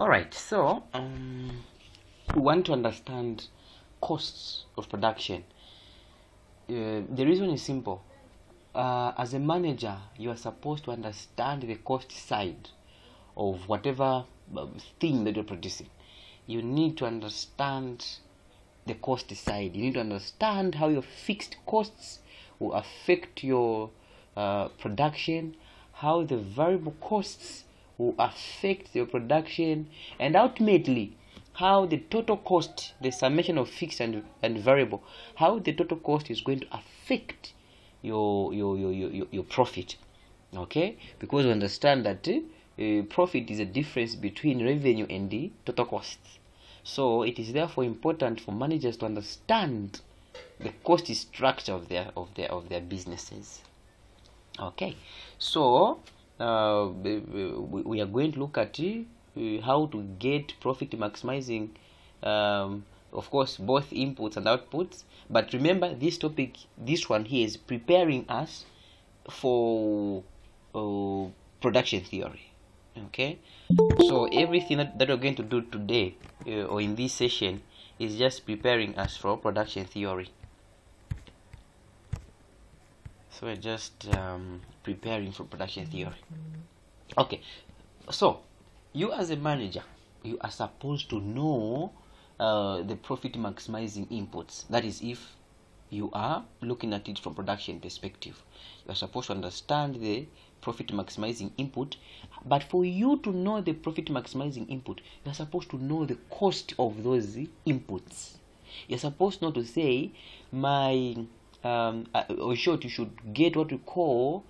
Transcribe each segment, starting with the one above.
All right, so um, we want to understand costs of production. Uh, the reason is simple. Uh, as a manager, you are supposed to understand the cost side of whatever uh, thing that you're producing. You need to understand the cost side. You need to understand how your fixed costs will affect your uh, production, how the variable costs will affect your production, and ultimately how the total cost, the summation of fixed and, and variable, how the total cost is going to affect your your your your, your profit. Okay, because we understand that uh, profit is a difference between revenue and the total costs. So it is therefore important for managers to understand the cost structure of their of their of their businesses. Okay, so uh, we are going to look at uh, how to get profit maximizing um, of course both inputs and outputs. But remember this topic this one here is preparing us for uh, production theory okay? So everything that, that we're going to do today uh, or in this session is just preparing us for production theory. So we're just um, preparing for production theory. Okay so you as a manager you are supposed to know uh, the profit maximizing inputs. That is if you are looking at it from production perspective you are supposed to understand the profit maximizing input. But for you to know the profit maximizing input you are supposed to know the cost of those inputs. You're supposed not to say my um, uh, or short you should get what we call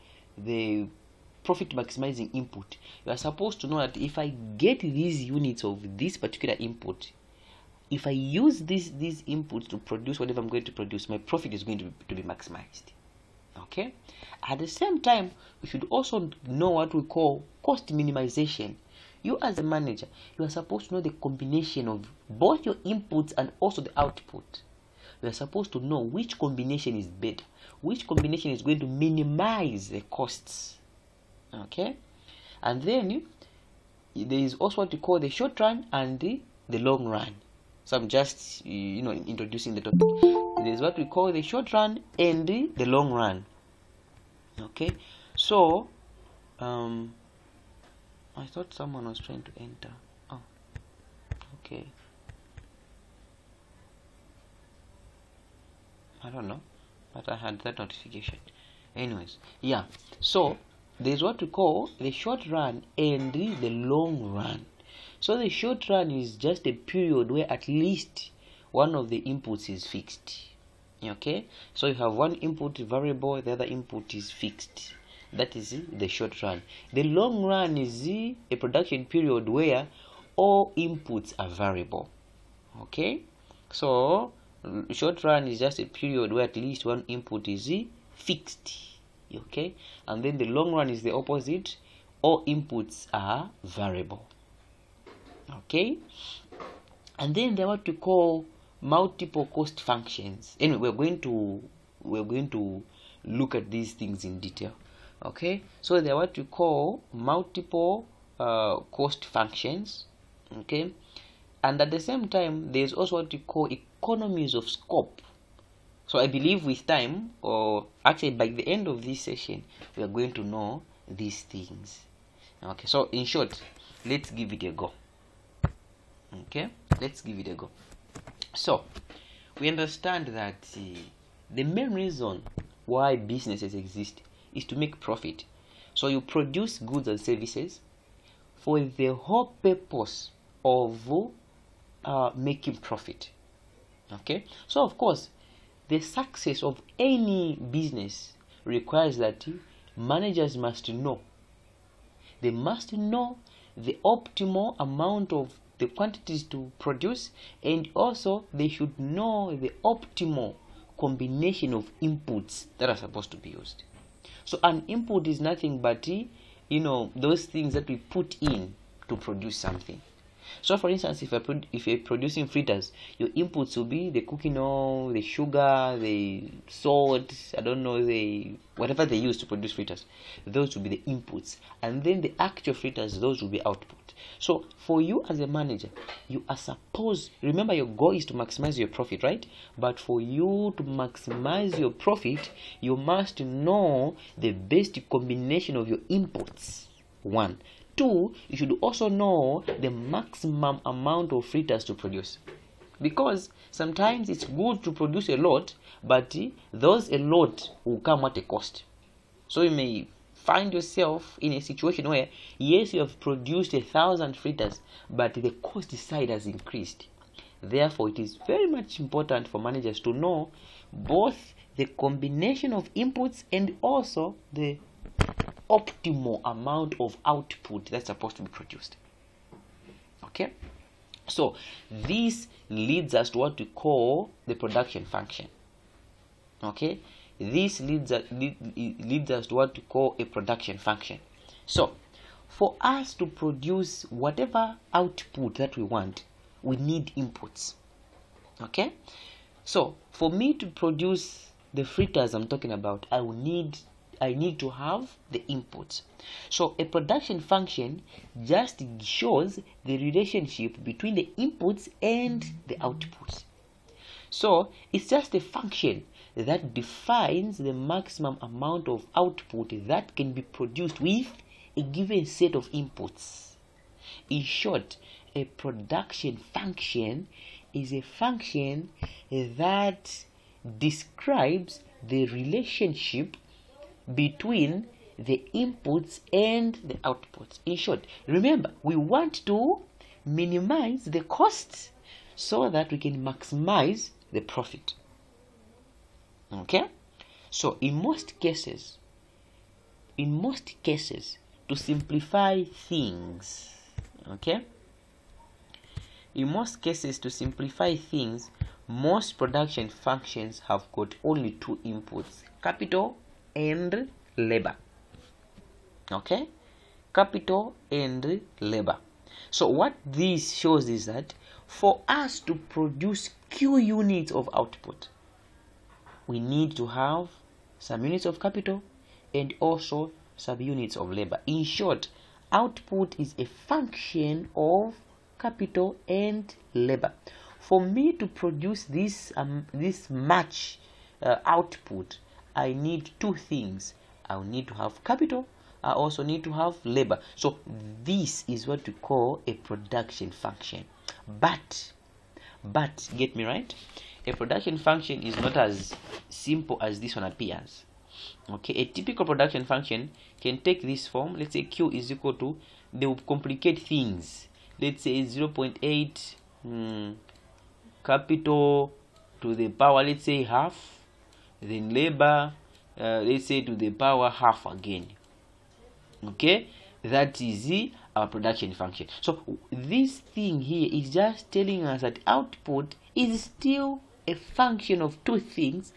the profit maximizing input you are supposed to know that if i get these units of this particular input if i use this these inputs to produce whatever i'm going to produce my profit is going to be, to be maximized. Okay? At the same time we should also know what we call cost minimization. You as a manager you are supposed to know the combination of both your inputs and also the output. You are supposed to know which combination is better which combination is going to minimize the costs. Okay? And then there is also what you call the short run and the, the long run. So i'm just you know introducing the topic. There is what we call the short run and the, the long run. Okay? So um i thought someone was trying to enter. Oh. Okay. I don't know but i had that notification. Anyways yeah. So there's what we call the short run and the long run. So the short run is just a period where at least one of the inputs is fixed. Okay? So you have one input variable the other input is fixed. That is the short run. The long run is a production period where all inputs are variable. Okay? So short run is just a period where at least one input is fixed okay? And then the long run is the opposite. All inputs are variable okay? And then there are what we call multiple cost functions. Anyway we're going to we're going to look at these things in detail okay? So they're what we call multiple uh, cost functions okay and at the same time there's also what we call economies of scope. So i believe with time or actually by the end of this session we are going to know these things. Okay so in short let's give it a go. Okay let's give it a go. So we understand that uh, the main reason why businesses exist is to make profit. So you produce goods and services for the whole purpose of uh, making profit. Okay? So of course the success of any business requires that managers must know. They must know the optimal amount of the quantities to produce and also they should know the optimal combination of inputs that are supposed to be used. So an input is nothing but you know those things that we put in to produce something So, for instance, if, you're if you're producing fritters, your inputs will be the cooking oil, the sugar, the salt, I don't know, the whatever they use to produce fritters. Those will be the inputs, and then the actual fritters, those will be output. So, for you as a manager, you are supposed remember your goal is to maximize your profit, right? But for you to maximize your profit, you must know the best combination of your inputs. One Two, you should also know the maximum amount of fritters to produce. Because sometimes it's good to produce a lot, but eh, those a lot will come at a cost. So you may find yourself in a situation where yes you have produced a thousand fritters but the cost side has increased therefore it is very much important for managers to know both the combination of inputs and also the optimal amount of output that's supposed to be produced. Okay? So, this leads us to what we call the production function. Okay? This leads, us, leads us to what we call a production function. So, for us to produce whatever output that we want, we need inputs. Okay? So, for me to produce the fritters I'm talking about, I will need I need to have the inputs. So a production function just shows the relationship between the inputs and the outputs. So it's just a function that defines the maximum amount of output that can be produced with a given set of inputs. In short, a production function is a function that describes the relationship between the inputs and the outputs. In short, remember, we want to minimize the costs so that we can maximize the profit. Okay? So, in most cases, in most cases, to simplify things, okay? In most cases, to simplify things, most production functions have got only two inputs capital and labor okay? Capital and labor so what this shows is that for us to produce q units of output we need to have some units of capital and also subunits of labor in short output is a function of capital and labor for me to produce this um, this much uh, output I need two things. I need to have capital. I also need to have labor. So this is what we call a production function. But, but get me right? A production function is not as simple as this one appears. Okay, a typical production function can take this form. Let's say Q is equal to, they will complicate things. Let's say 0 0.8 hmm, capital to the power, let's say half then labor uh, let's say to the power half again. Okay? That is our production function. So this thing here is just telling us that output is still a function of two things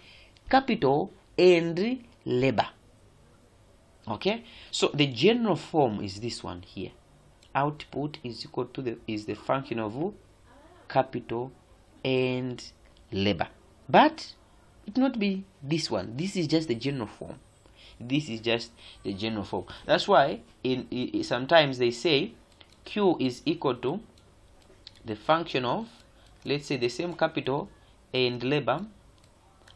capital and labor. Okay? So the general form is this one here. Output is equal to the is the function of capital and labor. But it not be this one. This is just the general form. This is just the general form. That's why in, in sometimes they say q is equal to the function of let's say the same capital and labor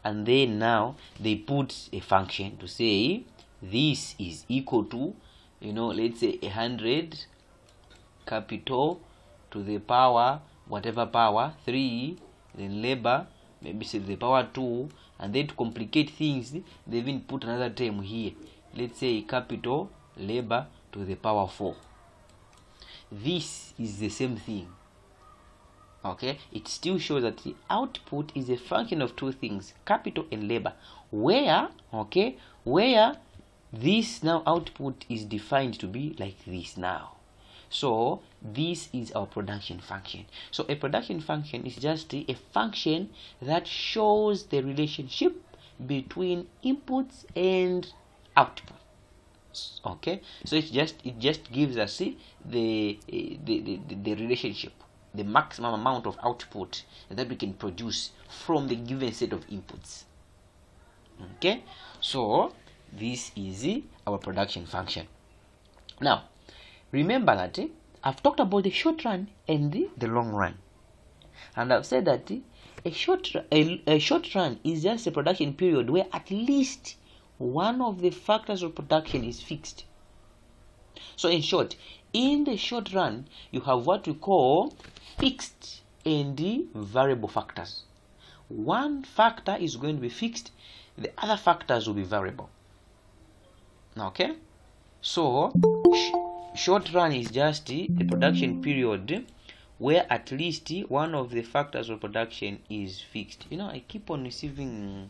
and then now they put a function to say this is equal to you know let's say a hundred capital to the power whatever power 3 then labor maybe say the power 2 and then to complicate things they even put another term here. Let's say capital labor to the power 4 this is the same thing. Okay? It still shows that the output is a function of two things capital and labor. Where okay where this now output is defined to be like this now so this is our production function. So a production function is just a function that shows the relationship between inputs and output. okay so it just it just gives us the, the, the, the, the relationship the maximum amount of output that we can produce from the given set of inputs okay so this is our production function now remember that eh, i've talked about the short run and the, the long run. And i've said that eh, a short a, a short run is just a production period where at least one of the factors of production is fixed. So in short in the short run you have what we call fixed and variable factors. One factor is going to be fixed the other factors will be variable. Okay? So short run is just the production period where at least one of the factors of production is fixed. You know i keep on receiving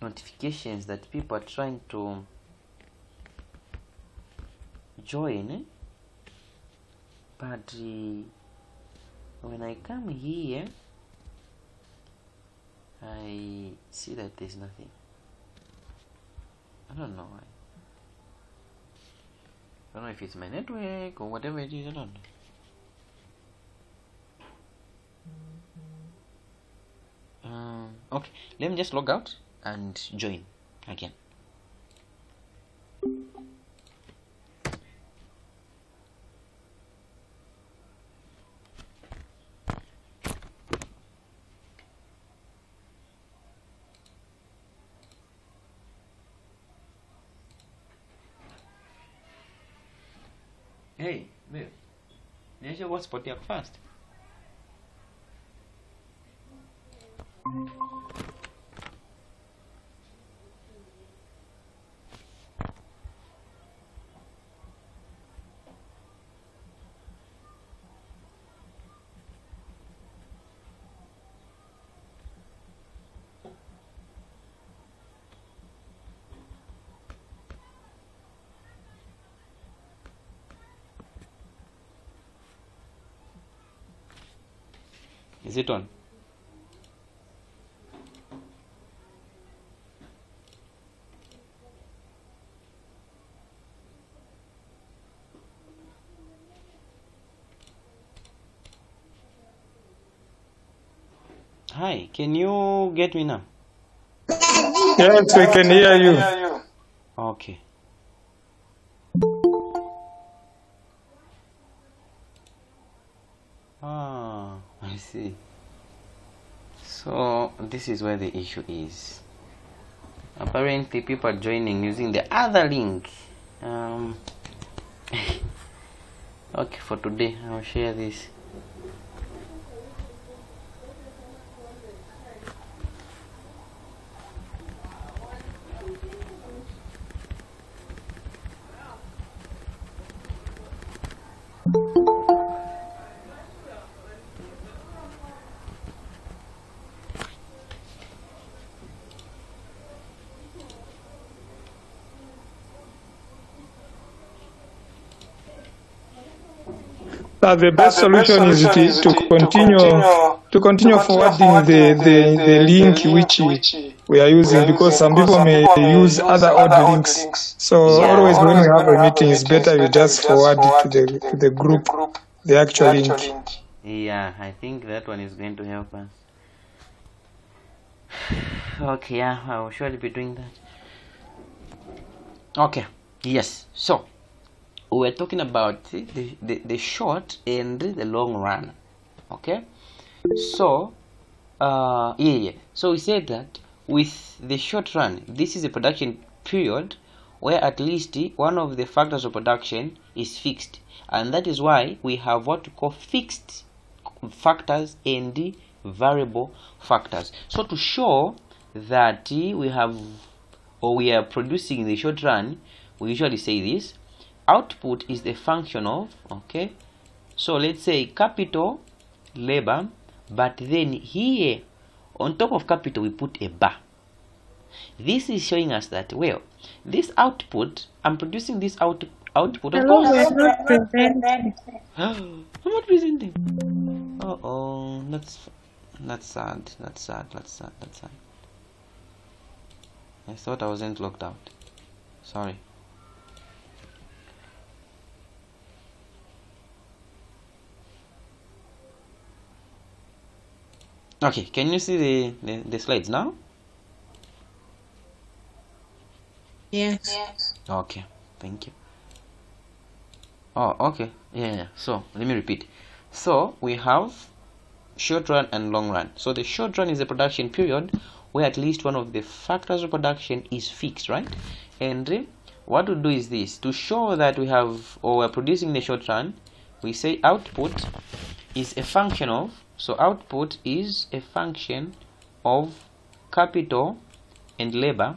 notifications that people are trying to join eh? but uh, when i come here i see that there's nothing. I don't know why I don't know if it's my network or whatever it is, I don't know. Um, okay, let me just log out and join again. Hey, babe. Niache hotspot yako fast. Is it on? Hi, can you get me now? Yes, we can hear you. This is where the issue is. Apparently, people are joining using the other link. Um, okay, for today, I'll share this. Uh, the best solution is to, to continue to continue forwarding the, the, the link which we are using because some people may use other odd links. So always when we have a meeting, it's better you just forward it to the to the group, the actual link. Yeah, I think that one is going to help us. Okay, yeah, I will surely be doing that. Okay, yes. So, we're talking about the, the, the short and the long run. Okay, so, uh, yeah, yeah. So, we said that with the short run, this is a production period where at least one of the factors of production is fixed, and that is why we have what we call fixed factors and variable factors. So to show that we have or we are producing in the short run, we usually say this output is the function of okay. So let's say capital labor, but then here on top of capital we put a bar. This is showing us that well, this output I'm producing this out output of course. we're not presenting. I'm not presenting. Uh oh, that's that's sad. That's sad. That's sad. That's sad. I thought I wasn't locked out. Sorry. Okay, can you see the, the, the slides now? Yes. Okay, thank you. Oh, okay. Yeah, yeah. So let me repeat. So we have short run and long run. So the short run is a production period where at least one of the factors of production is fixed, right? And uh, what we do is this to show that we have or we're producing the short run, we say output is a function of so output is a function of capital and labor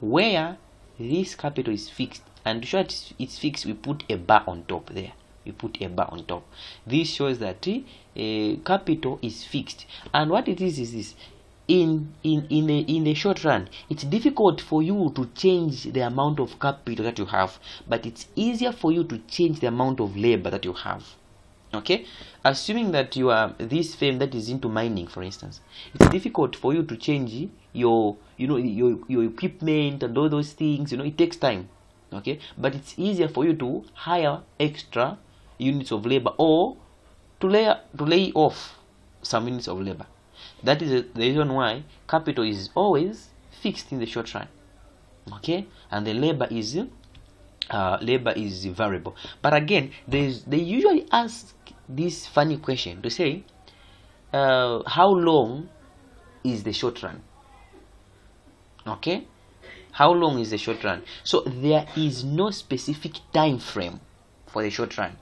where this capital is fixed. And to show it's fixed we put a bar on top there. We put a bar on top. This shows that uh, capital is fixed. And what it is is this. In in in the in the short run it's difficult for you to change the amount of capital that you have but it's easier for you to change the amount of labor that you have okay? Assuming that you are this firm that is into mining for instance it's difficult for you to change your you know your your equipment and all those things you know it takes time. Okay? But it's easier for you to hire extra units of labor or to lay to lay off some units of labor. That is the reason why capital is always fixed in the short run. Okay? And the labor is uh, labor is variable. But again they usually ask this funny question to say uh, how long is the short run? Okay? How long is the short run? So there is no specific time frame for the short run.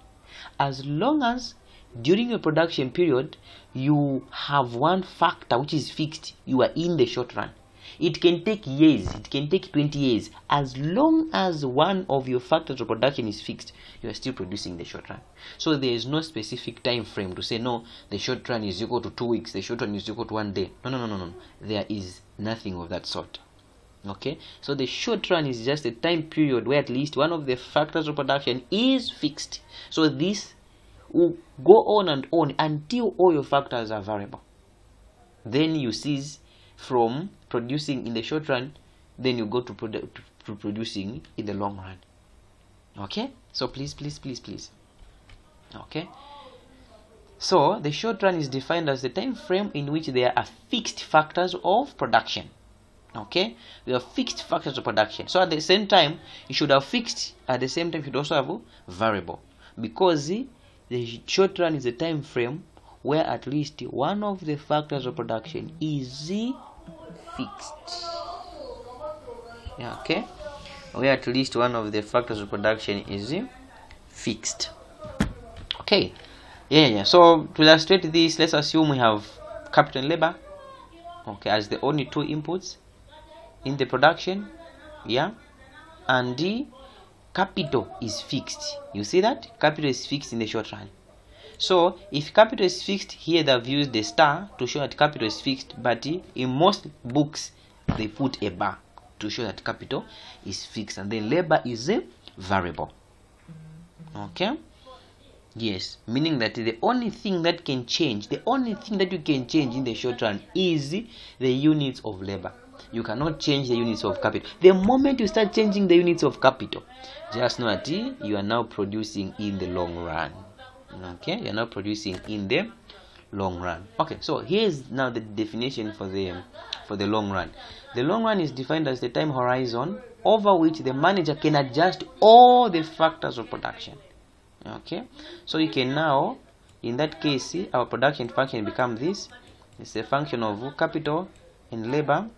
As long as during your production period you have one factor which is fixed you are in the short run it can take years. It can take 20 years. As long as one of your factors of production is fixed you are still producing the short run. So there is no specific time frame to say no the short run is equal to two weeks. The short run is equal to one day. No no no no no. There is nothing of that sort. Okay? So the short run is just a time period where at least one of the factors of production is fixed. So this will go on and on until all your factors are variable. Then you cease from producing in the short run then you go to, produ- to producing in the long run. Okay? So please please please please. Okay? So the short run is defined as the time frame in which there are fixed factors of production. Okay? We have fixed factors of production. So at the same time you should have fixed at the same time you should also have variable. Because the short run is a time frame where at least one of the factors of production is fixed. Yeah okay. Where at least one of the factors of production is fixed. Okay. Yeah yeah so to illustrate this let's assume we have capital and labor. Okay as the only two inputs in the production yeah. And the capital is fixed. You see that? Capital is fixed in the short run so if capital is fixed here they've used the star to show that capital is fixed but in most books they put a bar to show that capital is fixed and then labor is a variable. Okay? Yes. Meaning that the only thing that can change the only thing that you can change in the short run is the units of labor. You cannot change the units of capital. The moment you start changing the units of capital just know that you are now producing in the long run okay you're not producing in the long run. Okay so here's now the definition for the for the long run. The long run is defined as the time horizon over which the manager can adjust all the factors of production. Okay so you can now in that case see our production function become this. It's a function of capital and labor.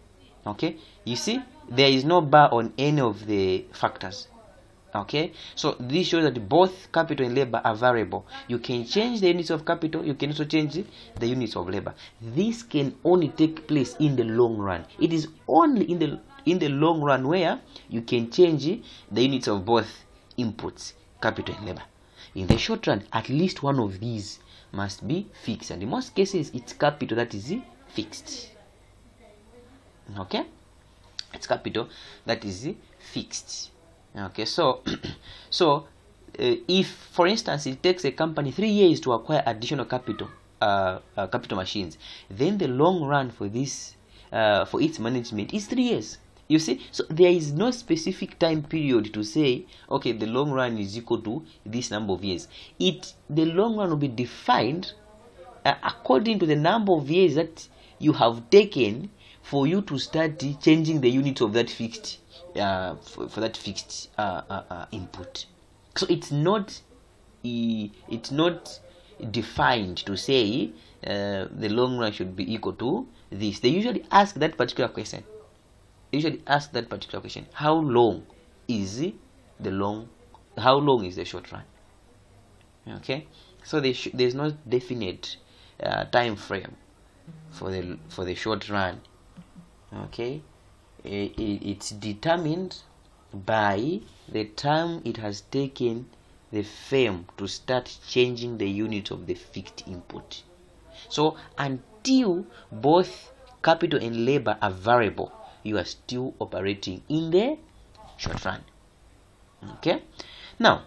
Okay you see there is no bar on any of the factors okay? So this shows that both capital and labor are variable. You can change the units of capital you can also change the units of labor. This can only take place in the long run. It is only in the in the long run where you can change the units of both inputs capital and labor. In the short run at least one of these must be fixed. And in most cases it's capital that is fixed. Okay? It's capital that is fixed okay so so uh, if for instance it takes a company three years to acquire additional capital uh, uh, capital machines then the long run for this uh, for its management is three years. You see? So there is no specific time period to say okay the long run is equal to this number of years. It the long run will be defined uh, according to the number of years that you have taken for you to start changing the units of that fixed uh, for, for that fixed uh, uh, uh, input. So it's not it's not defined to say uh, the long run should be equal to this. They usually ask that particular question. They usually ask that particular question. How long is the long how long is the short run? Okay? So there there's no definite time frame for the for the short run. Okay Eh, it's determined by the time it has taken the firm to start changing the unit of the fixed input. So until both capital and labor are variable you are still operating in the short run. Okay? Now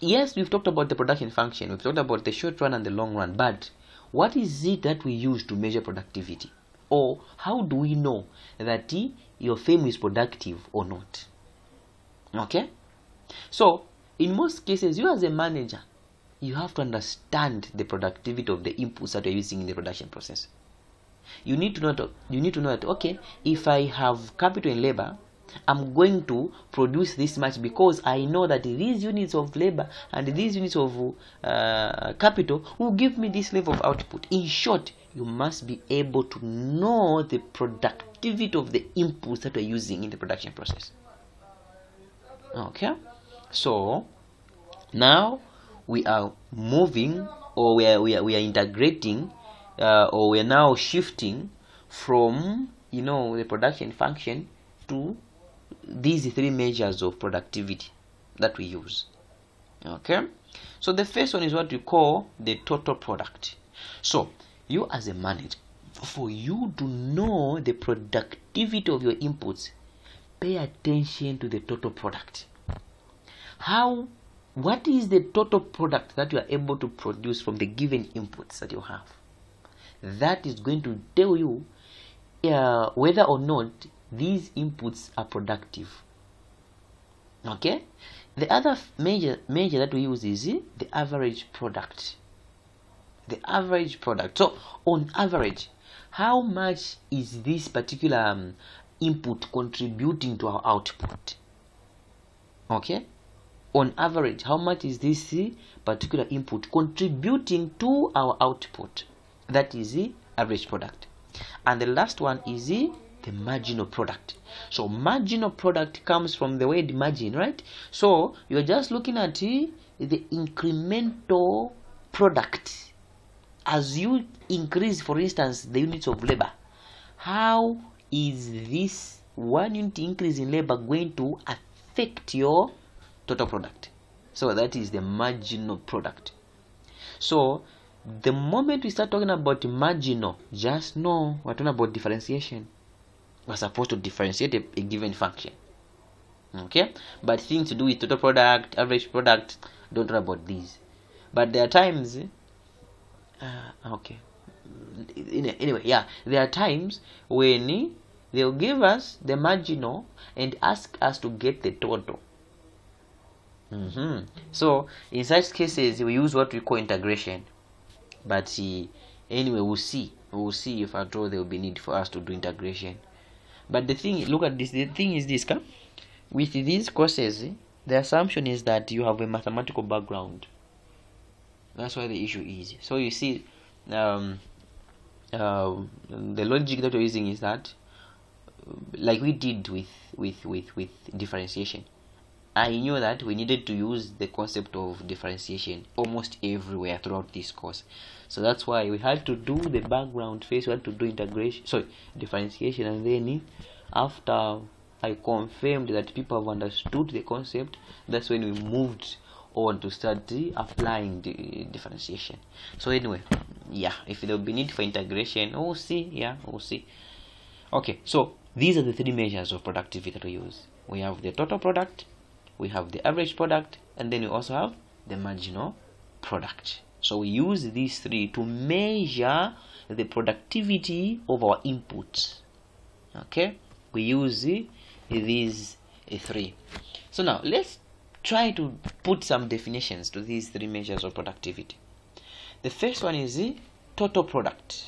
yes we've talked about the production function we've talked about the short run and the long run but what is it that we use to measure productivity or how do we know that your firm is productive or not? Okay? So in most cases you as a manager you have to understand the productivity of the inputs that you're using in the production process. You need to know that, you need to know that okay if i have capital and labor i'm going to produce this much because i know that these units of labor and these units of uh, capital will give me this level of output. In short you must be able to know the productivity of the inputs that you're using in the production process. Okay? So now we are moving or we are, we are, we are integrating uh, or we are now shifting from you know the production function to these three measures of productivity that we use. Okay? So the first one is what we call the total product. So you as a manager for you to know the productivity of your inputs pay attention to the total product. How what is the total product that you are able to produce from the given inputs that you have? That is going to tell you uh, whether or not these inputs are productive. Okay? The other major measure that we use is the average product the average product. So on average how much is this particular um, input contributing to our output? Okay? On average how much is this particular input contributing to our output? That is the average product. And the last one is the marginal product. So marginal product comes from the word margin right? So you're just looking at the incremental product as you increase for instance the units of labor how is this one unit increase in labor going to affect your total product? So that is the marginal product. So the moment we start talking about marginal just know we're talking about differentiation. We're supposed to differentiate a, a given function. Okay? But things to do with total product average product don't worry about these. But there are times uh, okay. Anyway yeah. There are times when they'll give us the marginal and ask us to get the total. Mm-hmm. so in such cases we use what we call integration. But uh, anyway we'll see. We'll see if at all there will be need for us to do integration. But the thing look at this. The thing is this come with these courses the assumption is that you have a mathematical background that's why the issue is. So you see um, uh, the logic that we're using is that like we did with with with with differentiation. I knew that we needed to use the concept of differentiation almost everywhere throughout this course. So that's why we had to do the background phase we had to do integration sorry differentiation and then after i confirmed that people have understood the concept that's when we moved on to start applying the differentiation. So anyway yeah if there will be need for integration we'll see yeah we'll see. Okay so these are the three measures of productivity that we use. We have the total product we have the average product and then we also have the marginal product. So we use these three to measure the productivity of our inputs. Okay we use these three. So now let's try to put some definitions to these three measures of productivity. The first one is the total product.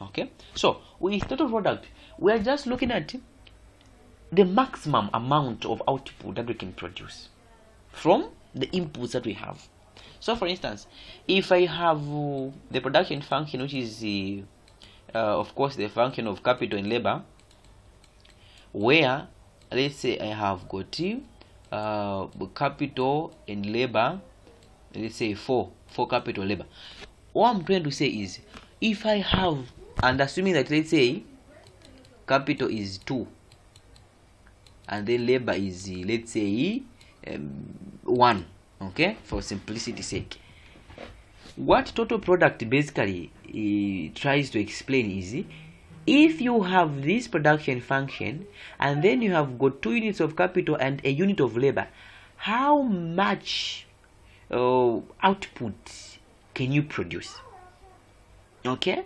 Okay? So with total product we are just looking at the maximum amount of output that we can produce from the inputs that we have. So for instance if i have uh, the production function which is the uh, of course the function of capital and labor where let's say i have got uh, capital and labor let's say four for capital labor. What i'm trying to say is if i have and assuming that let's say capital is two and then labor is let's say um, one okay for simplicity sake. What total product basically uh, tries to explain is if you have this production function and then you have got two units of capital and a unit of labor how much uh, output can you produce? Okay?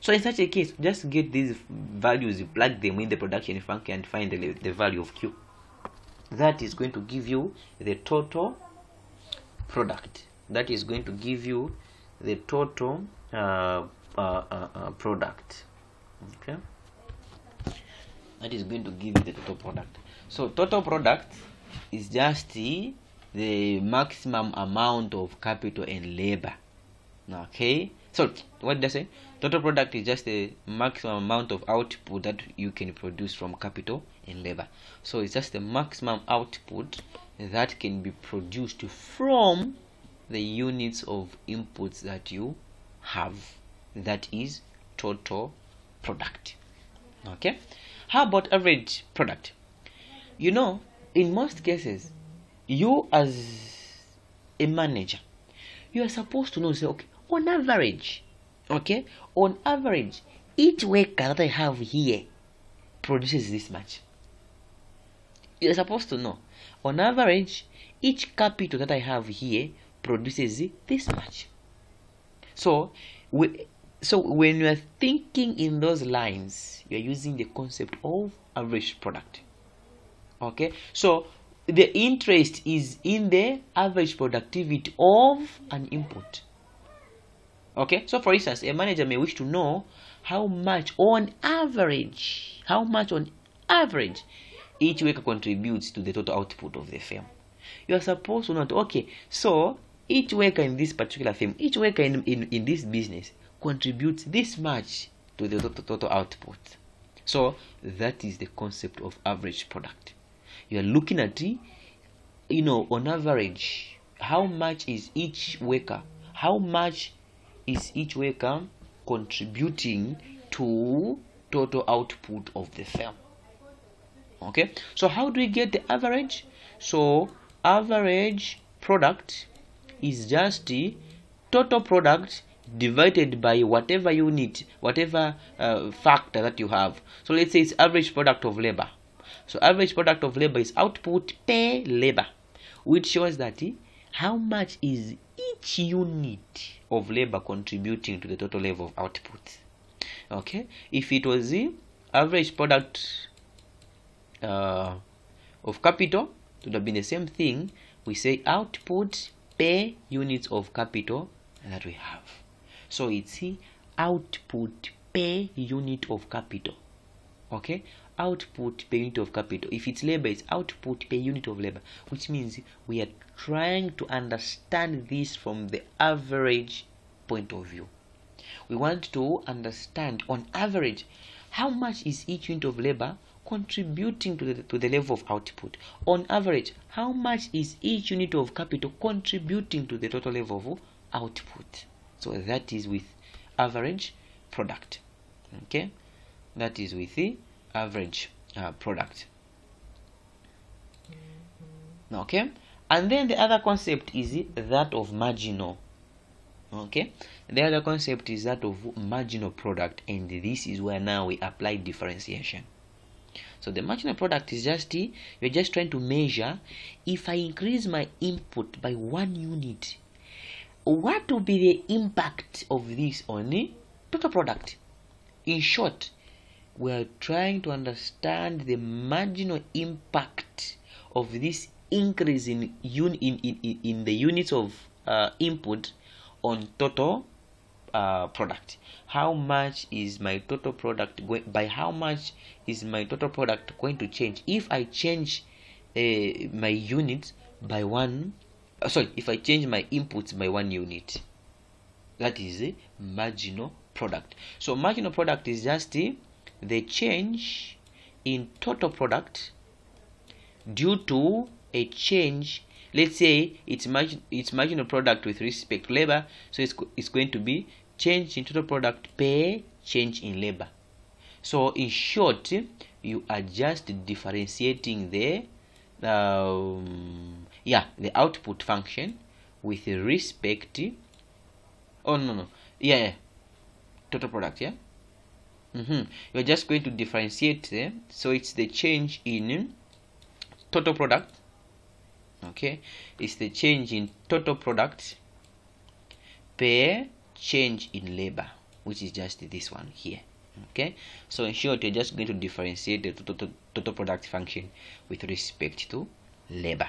So in such a case just get these values plug them in the production function and find the, the value of q. That is going to give you the total product. That is going to give you the total uh, uh, uh, uh, product okay. That is going to give you the total product. So total product is just the, the maximum amount of capital and labor. Okay? So what does it say? total product is just the maximum amount of output that you can produce from capital and labor. So it's just the maximum output that can be produced from the units of inputs that you have. That is total product. Okay? How about average product? You know in most cases you as a manager you are supposed to know say okay on average okay on average each worker that i have here produces this much. You're supposed to know. On average each capital that i have here produces this much. So we, so when you are thinking in those lines you are using the concept of average product. Okay? So the interest is in the average productivity of an input. Okay? So for instance a manager may wish to know how much on average how much on average each worker contributes to the total output of the firm. You are supposed to know okay so each worker in this particular firm each worker in, in, in this business contributes this much to the total, output. So that is the concept of average product. You are looking at you know on average how much is each worker how much is each worker contributing to total output of the firm. Okay? So how do we get the average? So average product is just the total product divided by whatever unit whatever uh, factor that you have. So let's say it's average product of labor. So average product of labor is output per labor which shows that eh, how much is each unit of labor contributing to the total level of output. Okay? If it was the average product uh, of capital it would have been the same thing. We say output per units of capital that we have so it's output per unit of capital okay? Output per unit of capital if it's labor it's output per unit of labor which means we are trying to understand this from the average point of view. We want to understand on average how much is each unit of labor contributing to the, to the level of output? On average how much is each unit of capital contributing to the total level of output so that is with average product. Okay? That is with the average uh, product. Okay? And then the other concept is that of marginal. Okay? The other concept is that of marginal product and this is where now we apply differentiation. So the marginal product is just you're just trying to measure if i increase my input by one unit what will be the impact of this on total product? In short we are trying to understand the marginal impact of this increase in un in, in, in the units of uh, input on total uh, product. How much is my total product going by how much is my total product going to change? If i change uh, my units by one uh, sorry if i change my inputs by one unit. That is a marginal product. So marginal product is just the, the change in total product due to a change. Let's say it's margin it's marginal product with respect to labor so it's, it's going to be change in total product per change in labor. So in short you are just differentiating the um, yeah the output function with respect to oh no no. Yeah, yeah. total product yeah? Mm-hmm. you're just going to differentiate them. So it's the change in total product. Okay? It's the change in total product per change in labor which is just this one here. Okay? So in short you're just going to differentiate the total, total product function with respect to labor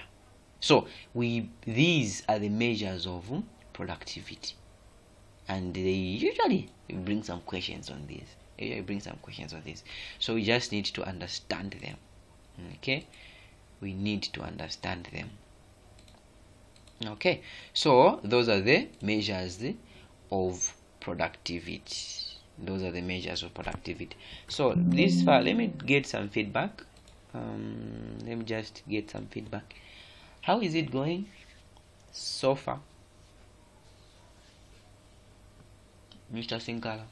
so we these are the measures of productivity. And they usually bring some questions on this. Usually bring some questions on this. So we just need to understand them. Okay? We need to understand them. Okay? So those are the measures of productivity. Those are the measures of productivity. So this far let me get some feedback. Um, let me just get some feedback how is it going so far? Mr sinkala.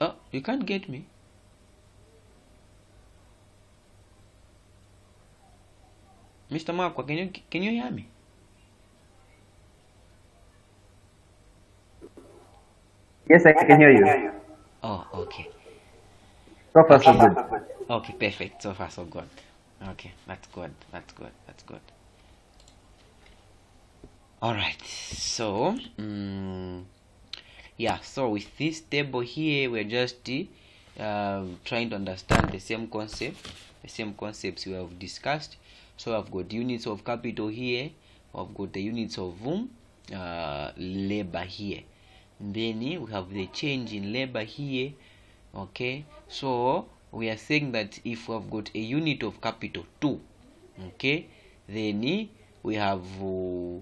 Oh you can't get me. Mr Markwa, can you can you hear me? Yes, I can hear you. oh okay So far, so good. Okay, perfect. So far, so good. Okay, that's good. That's good. That's good. All right. So, mm, yeah. So with this table here, we're just uh, trying to understand the same concept, the same concepts we have discussed. So I've got units of capital here. I've got the units of um, uh, labor here. And then we have the change in labor here okay so we are saying that if we have got a unit of capital 2 okay then we have uh,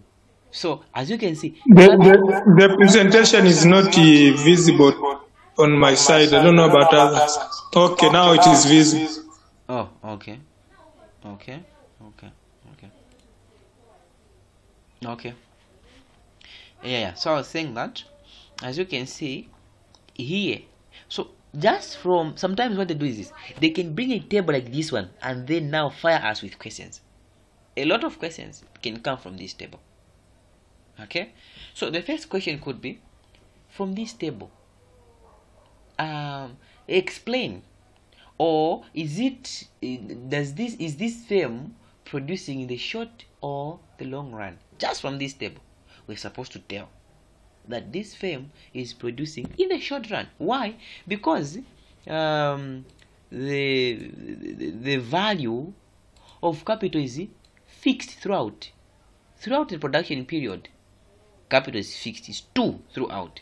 so as you can see The, the, the presentation is not uh, visible on my side. I don't know about others. Okay, now it is visible. oh okay okay okay okay okay yeah, yeah so i was saying that as you can see here so just from sometimes what they do is this. They can bring a table like this one and then now fire us with questions. A lot of questions can come from this table. Okay? So the first question could be from this table um explain or is it does this is this film producing in the short or the long run? Just from this table we're supposed to tell that this firm is producing in the short run. Why? Because um, the, the the value of capital is fixed throughout. Throughout the production period capital is fixed is two throughout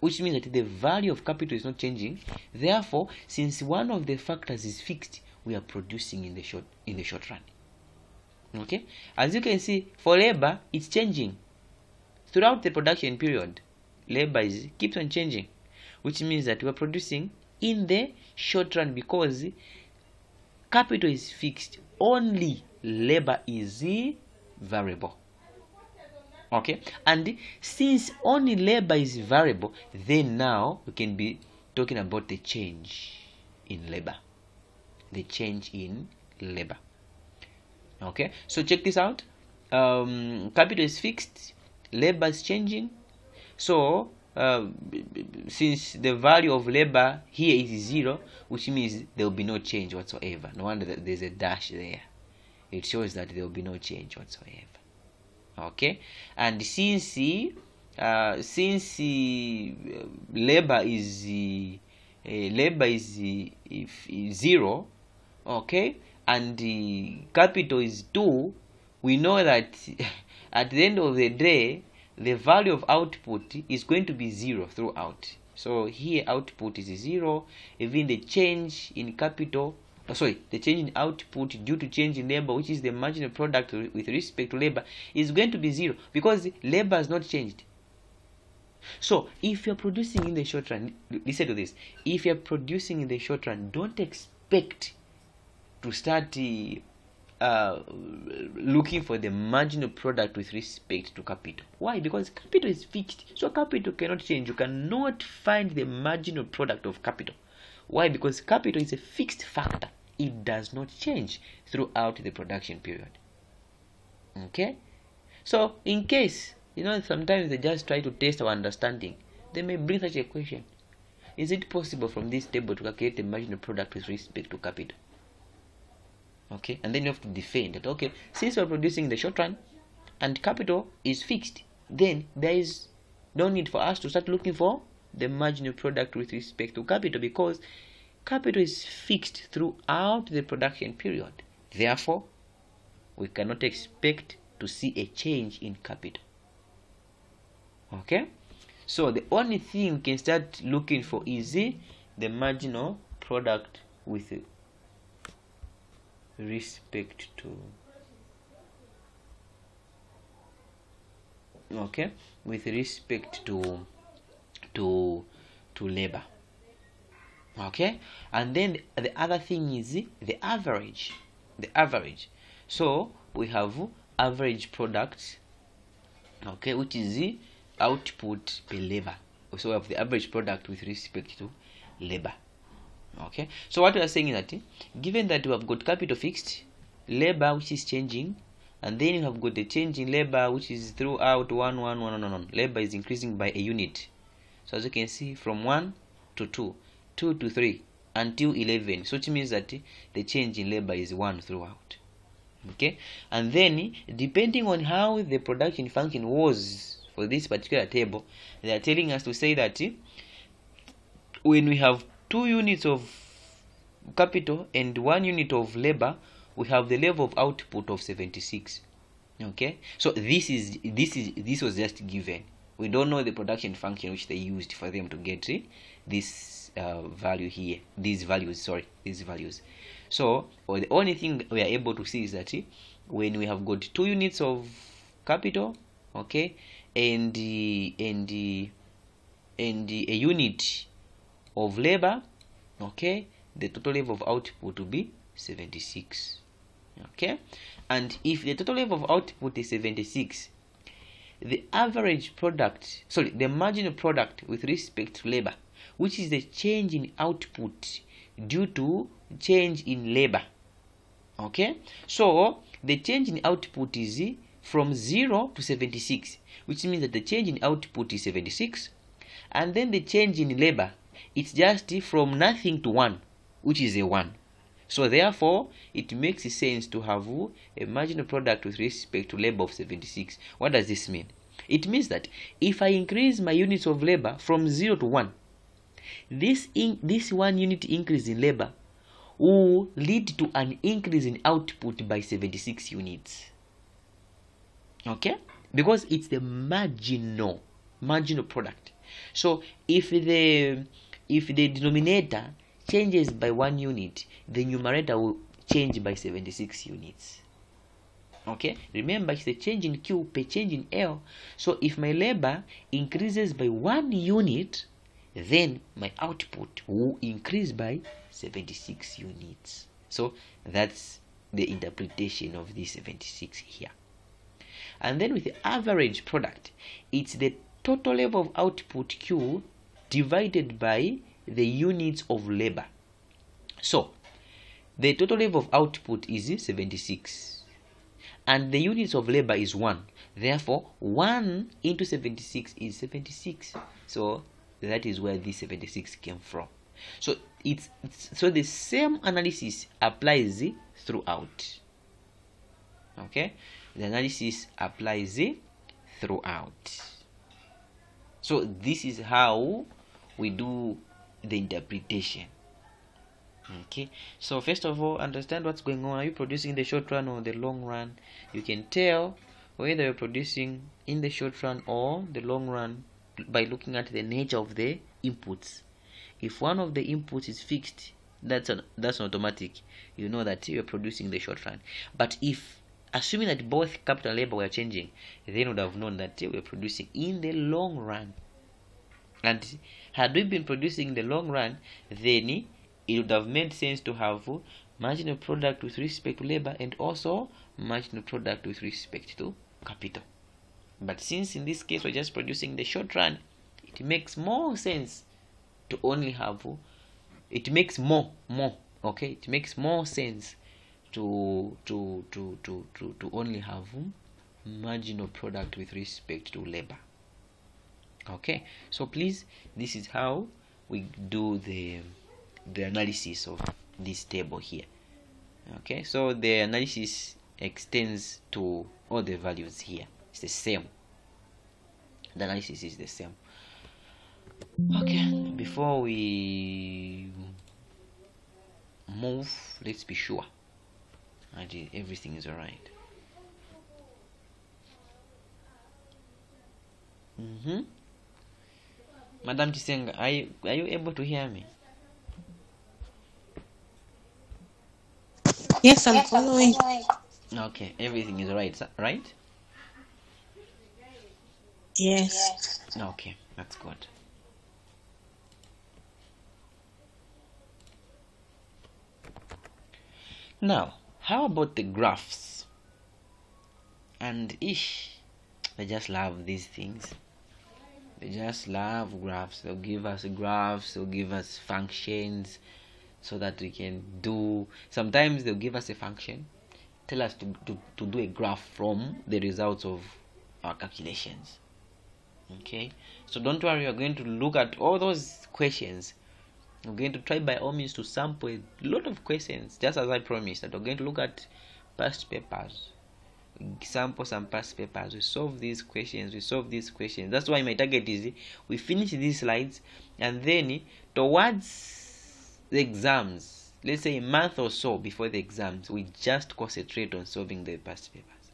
which means that the value of capital is not changing. Therefore since one of the factors is fixed we are producing in the short in the short run. Okay? As you can see for labor it's changing throughout the production period labor is keeps on changing which means that we're producing in the short run because capital is fixed. Only labor is variable. Okay? And since only labor is variable then now we can be talking about the change in labor. The change in labor. Okay? So check this out. Um, capital is fixed labor is changing. So uh, since the value of labor here is zero which means there will be no change whatsoever. No wonder that there's a dash there. It shows that there will be no change whatsoever. Okay? And since uh, since uh, labor is uh, labor is uh, zero okay? And the capital is two we know that at the end of the day the value of output is going to be zero throughout. So here output is zero even the change in capital oh, sorry the change in output due to change in labor which is the marginal product with respect to labor is going to be zero because labor has not changed. So if you're producing in the short run listen to this. If you're producing in the short run don't expect to start uh, Uh, looking for the marginal product with respect to capital. Why? Because capital is fixed. So capital cannot change. You cannot find the marginal product of capital. Why? Because capital is a fixed factor. It does not change throughout the production period. Okay? So in case, you know, sometimes they just try to test our understanding, they may bring such a question. Is it possible from this table to calculate the marginal product with respect to capital? Okay? And then you have to defend it. Okay. Since we're producing the short run and capital is fixed then there is no need for us to start looking for the marginal product with respect to capital because capital is fixed throughout the production period. Therefore we cannot expect to see a change in capital okay? So the only thing we can start looking for is the marginal product with respect to. Okay? With respect to to to labor. Okay? And then the other thing is the average. The average. So we have average product okay which is the output per labor. So we have the average product with respect to labor okay? So what we are saying is that given that we have got capital fixed labor which is changing and then you have got the change in labor which is throughout one one one one one labor is increasing by a unit. So as you can see from one to 2 2 to three until 11 so which means that the change in labor is one throughout. Okay? And then depending on how the production function was for this particular table they are telling us to say that when we have two units of capital and one unit of labor we have the level of output of 76 okay? So this is this is this was just given. We don't know the production function which they used for them to get this uh, value here these values sorry these values. So well, the only thing we are able to see is that when we have got two units of capital okay and and and a unit of labor okay the total level of output will be 76 okay? And if the total level of output is 76 the average product sorry the marginal product with respect to labor which is the change in output due to change in labor okay? So the change in output is from 0 to 76 which means that the change in output is 76 and then the change in labor it's just from nothing to 1 which is a 1 so therefore it makes sense to have a marginal product with respect to labor of 76 what does this mean? It means that if i increase my units of labor from 0 to 1 this in, this one unit increase in labor will lead to an increase in output by 76 units. Okay? Because it's the marginal marginal product. So if the if the denominator changes by one unit the numerator will change by 76 units. Okay? Remember it's a change in q per change in l. So if my labor increases by one unit then my output will increase by 76 units. So that's the interpretation of this 76 here. And then with the average product it's the total level of output q divided by the units of labor. So the total level of output is 76 and the units of labor is 1 therefore 1 into 76 is 76 so that is where this 76 came from. So it's, it's so the same analysis applies throughout. Okay? The analysis applies throughout. So this is how we do the interpretation. Okay? So first of all understand what's going on. Are you producing in the short run or the long run? You can tell whether you're producing in the short run or the long run by looking at the nature of the inputs. If one of the inputs is fixed that's an that's an automatic. You know that you're producing the short run. But if assuming that both capital and labor were changing then you would have known that we're producing in the long run and had we been producing in the long run then it would have made sense to have marginal product with respect to labor and also marginal product with respect to capital. But since in this case we're just producing the short run it makes more sense to only have it makes more more okay? It makes more sense to to to to to, to only have marginal product with respect to labor okay so please this is how we do the the analysis of this table here. Okay so the analysis extends to all the values here. It's the same. The analysis is the same. Okay before we move let's be sure. That everything is all right mm-hmm. Madam chisenga are you, are you able to hear me? Yes, I'm following. okay everything is right, right? Yes. okay that's good. Now how about the graphs? And ish they just love these things they just love graphs. They'll give us graphs they'll give us functions so that we can do sometimes they'll give us a function tell us to, to, to do a graph from the results of our calculations. Okay? So don't worry we're going to look at all those questions. We're going to try by all means to sample a lot of questions just as i promised that we're going to look at past papers sample and past papers we solve these questions we solve these questions. That's why my target is we finish these slides and then towards the exams let's say a month or so before the exams we just concentrate on solving the past papers.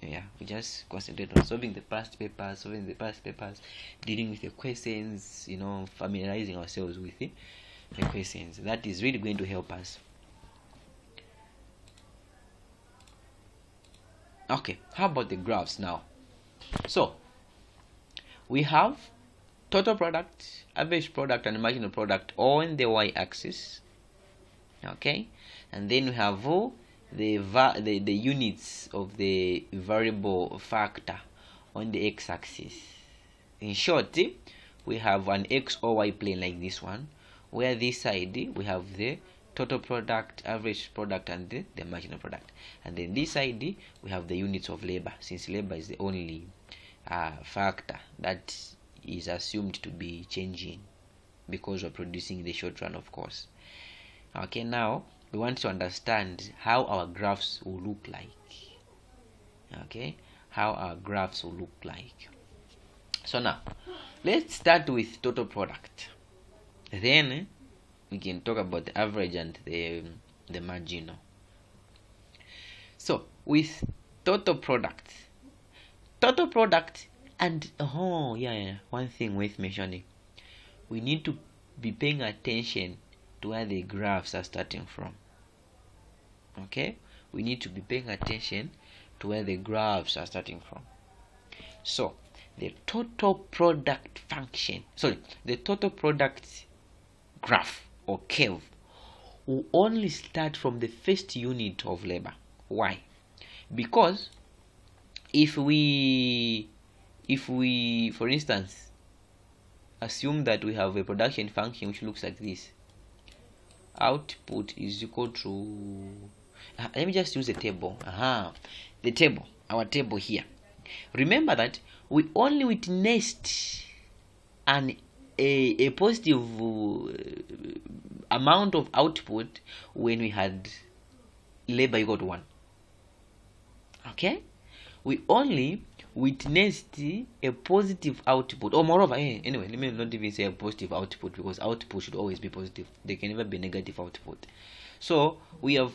Yeah we just concentrate on solving the past papers solving the past papers dealing with the questions you know familiarizing ourselves with the, the questions. That is really going to help us okay how about the graphs now? So we have total product average product and marginal product on the y-axis. Okay and then we have all the, the the units of the variable factor on the x-axis. In short eh, we have an x or y plane like this one. Where this side eh, we have the total product average product and the, the marginal product. And then this side we have the units of labor since labor is the only uh, factor that is assumed to be changing because we're producing in the short run of course. Okay now we want to understand how our graphs will look like. Okay how our graphs will look like. So now let's start with total product. Then we can talk about the average and the the marginal. So with total product total product and oh yeah, yeah one thing worth mentioning. We need to be paying attention to where the graphs are starting from. Okay? We need to be paying attention to where the graphs are starting from. So the total product function sorry the total product graph or curve will only start from the first unit of labor. Why? Because if we if we for instance assume that we have a production function which looks like this. Output is equal to uh, let me just use the table. Uh-huh. the table our table here. Remember that we only witnessed an a, a positive uh, amount of output when we had labor equal to 1 okay? We only witnessed a positive output. Or moreover eh, anyway let me not even say a positive output because output should always be positive. There can never be negative output. So we have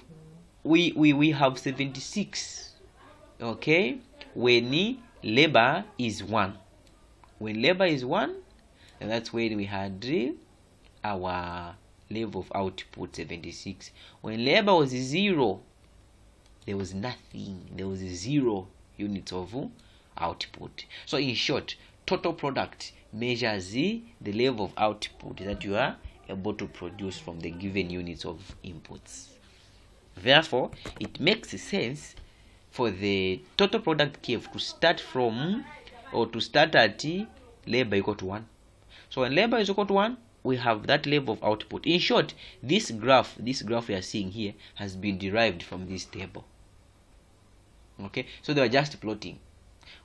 we we, we have 76 okay? When labor is 1 when labor is 1 and that's when we had our level of output 76 when labor was zero there was nothing. There was zero units of output. So in short total product measures the, level of output that you are able to produce from the given units of inputs. Therefore it makes sense for the total product curve to start from or to start at labor equal to 1 so when labor is equal to 1 we have that level of output. In short this graph this graph we are seeing here has been derived from this table. Okay? So they are just plotting.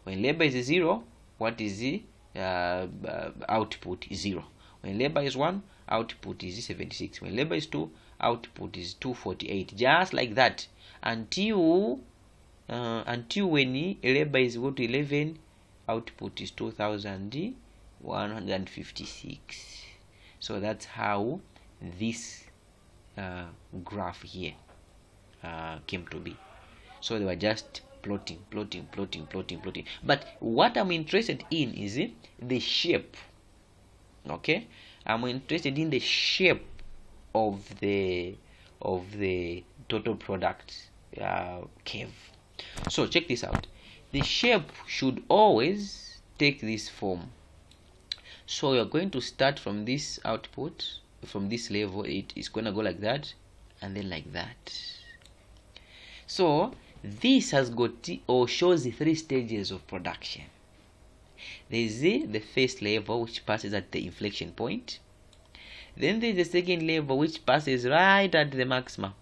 When labor is 0, what is the uh, uh, output is zero. When labor is 1, output is 76 when labor is 2, output is 248 just like that. Until uh, until when labor is equal to 11 output is 2156 so that's how this uh, graph here uh, came to be. So they were just plotting plotting plotting plotting plotting. But what i'm interested in is the shape okay? I'm interested in the shape of the of the total product uh, curve so check this out. The shape should always take this form so you're going to start from this output from this level it is going to go like that and then like that. So this has got or shows the three stages of production. There is the, the first level which passes at the inflection point. Then there is the second level which passes right at the maximum.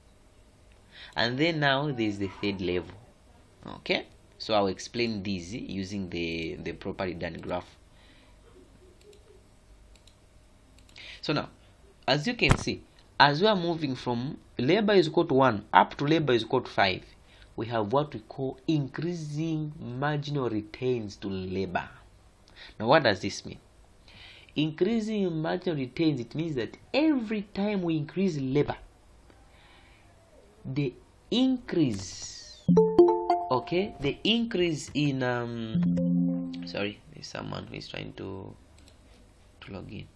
And then now there is the third level. Okay? So i'll explain this using the the properly done graph so now as you can see as we are moving from labor is equal to 1 up to labor is equal to 5 we have what we call increasing marginal returns to labor. Now what does this mean? Increasing marginal returns it means that every time we increase labor the increase okay the increase in um sorry there's someone who is trying to to log in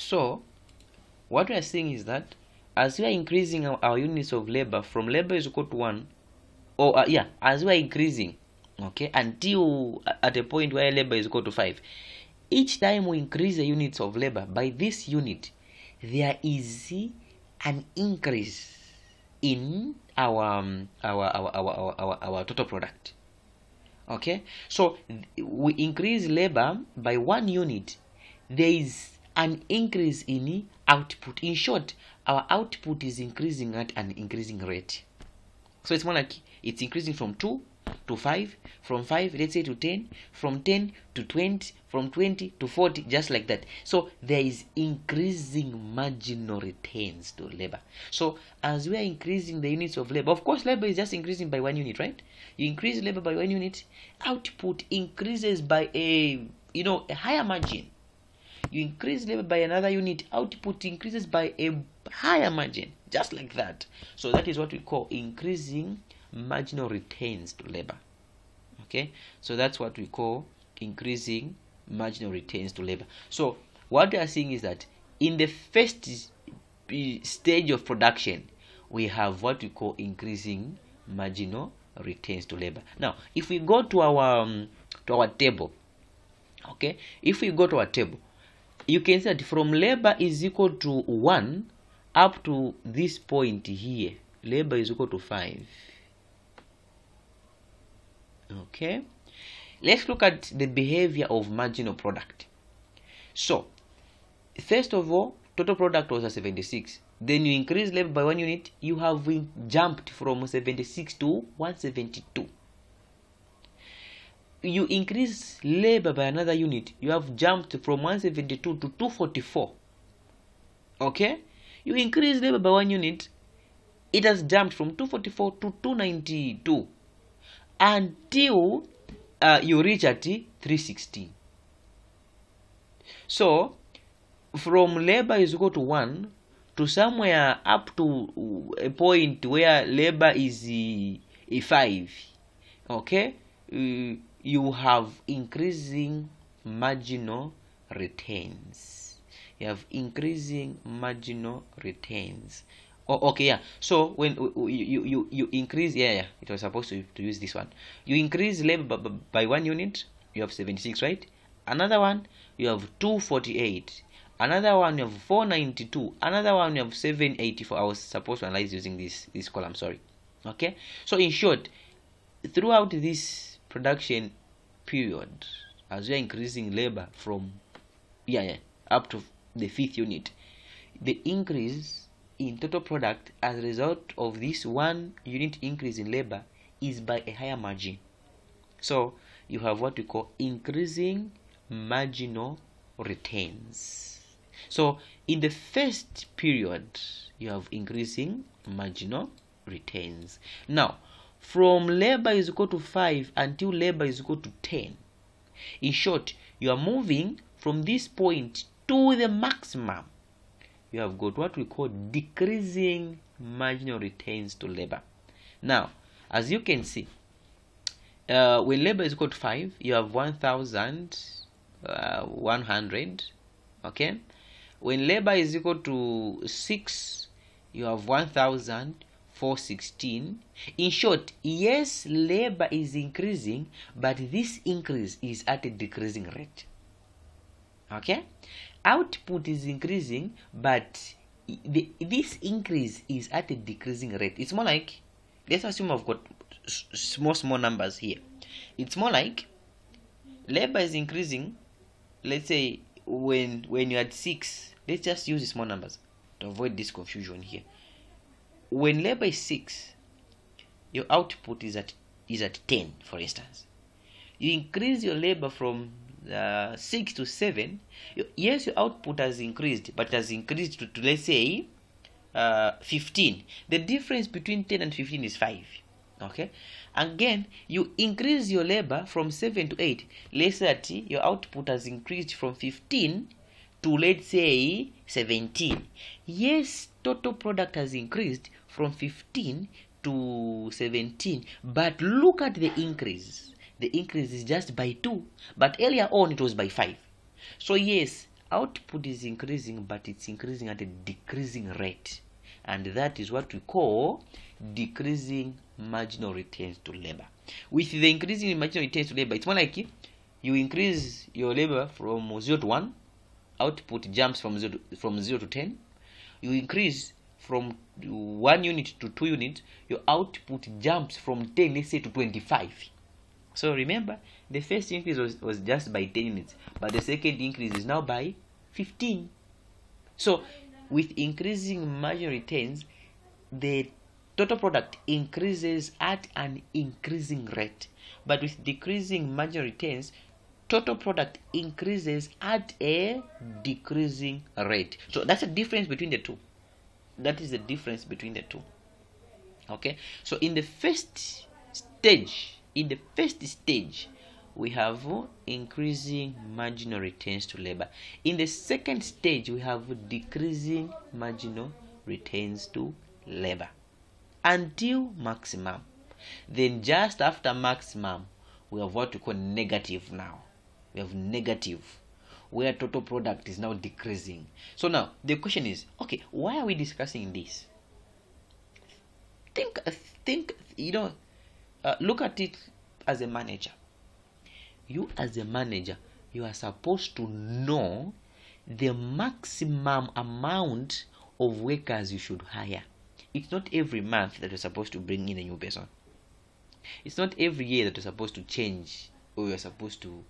so what we are saying is that as we are increasing our, our units of labor from labor is equal to one or uh, yeah as we are increasing okay until at a point where labor is equal to 5 each time we increase the units of labor by this unit there is an increase in our um, our, our, our, our, our, our total product okay? So we increase labor by one unit there is an increase in output. In short our output is increasing at an increasing rate. So it's more like it's increasing from 2 to 5 from 5 let's say to 10 from 10 to 20 from 20 to 40 just like that. So there is increasing marginal returns to labor. So as we are increasing the units of labor of course labor is just increasing by one unit right? You increase labor by one unit output increases by a you know a higher margin you increase labor by another unit output increases by a higher margin just like that. So that is what we call increasing marginal returns to labor. Okay? So that's what we call increasing marginal returns to labor. So what we are seeing is that in the first stage of production we have what we call increasing marginal returns to labor. Now if we go to our um, to our table okay? If we go to our table you can see that from labor is equal to 1 up to this point here. Labor is equal to 5 okay. Let's look at the behavior of marginal product. So first of all total product was at 76 then you increase labor by one unit you have jumped from 76 to 172 you increase labor by another unit you have jumped from 172 to 244 okay? You increase labor by one unit it has jumped from 244 to 292 until uh, you reach at 316 so from labor is equal to 1 to somewhere up to a point where labor is uh, 5 okay? Uh, you have increasing marginal returns. You have increasing marginal returns. Oh, okay yeah. So when you, you you increase yeah, yeah it was supposed to, to use this one. You increase labor by, by one unit you have 76 right? Another one you have 248 another one you have 492 another one you have 784 i was supposed to analyze using this this column sorry. Okay? So in short throughout this production period as we are increasing labor from yeah, yeah up to the fifth unit. The increase in total product as a result of this one unit increase in labor is by a higher margin. So you have what we call increasing marginal returns. So in the first period you have increasing marginal returns. Now from labor is equal to 5 until labor is equal to 10 in short you are moving from this point to the maximum. You have got what we call decreasing marginal returns to labor. Now as you can see uh, when labor is equal to 5 you have 1100 okay? When labor is equal to 6 you have 1416 in short yes labor is increasing but this increase is at a decreasing rate. Okay? Output is increasing but the, this increase is at a decreasing rate. It's more like let's assume i've got small small numbers here. It's more like labor is increasing let's say when when you're at six let's just use small numbers to avoid this confusion here when labor is six your output is at is at 10 for instance. You increase your labor from uh, 6 to 7 you- yes your output has increased but has increased to, to let's say uh, 15 the difference between 10 and 15 is 5 okay? Again you increase your labor from 7 to 8 let's say that your output has increased from 15 to let's say 17 yes total product has increased from 15 to 17 but look at the increase. The increase is just by two but earlier on it was by 5 so yes output is increasing but it's increasing at a decreasing rate. And that is what we call decreasing marginal returns to labor. With the increasing marginal returns to labor it's more like you increase your labor from 0 to 1 output jumps from 0 to, from 0 to 10 you increase from 1 unit to 2 units your output jumps from 10 let's say to 25 so remember the first increase was, was just by 10 units but the second increase is now by 15 so with increasing marginal returns the total product increases at an increasing rate. But with decreasing marginal returns total product increases at a decreasing rate. So that's the difference between the two that is the difference between the two. Okay? So in the first stage in the first stage we have increasing marginal returns to labor. In the second stage we have decreasing marginal returns to labor. Until maximum. Then just after maximum we have what we call negative now. We have negative where total product is now decreasing. So now the question is okay why are we discussing this? Think think you know uh, look at it as a manager. You as a manager you are supposed to know the maximum amount of workers you should hire. It's not every month that you're supposed to bring in a new person. It's not every year that you're supposed to change or you're supposed to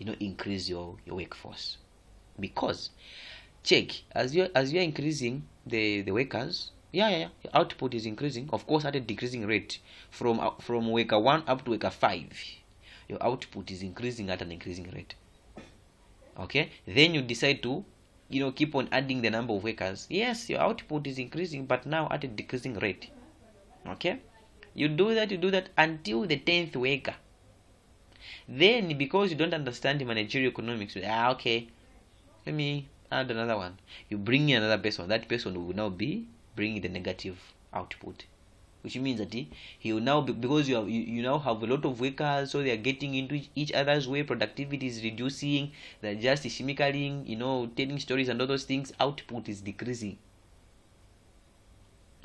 you know increase your your workforce. Because check as you as you're increasing the the workers yeah yeah, yeah your output is increasing. Of course at a decreasing rate from uh, from worker 1 up to worker 5 your output is increasing at an increasing rate. Okay? Then you decide to you know keep on adding the number of workers. Yes your output is increasing but now at a decreasing rate. Okay? You do that you do that until the 10th worker then because you don't understand managerial economics ah okay. Let me add another one. You bring in another person. That person will now be bringing the negative output. Which means that he, he will now be, because you have you, you now have a lot of workers so they are getting into each- other's way. Productivity is reducing. They're just chemically you know telling stories and all those things. Output is decreasing.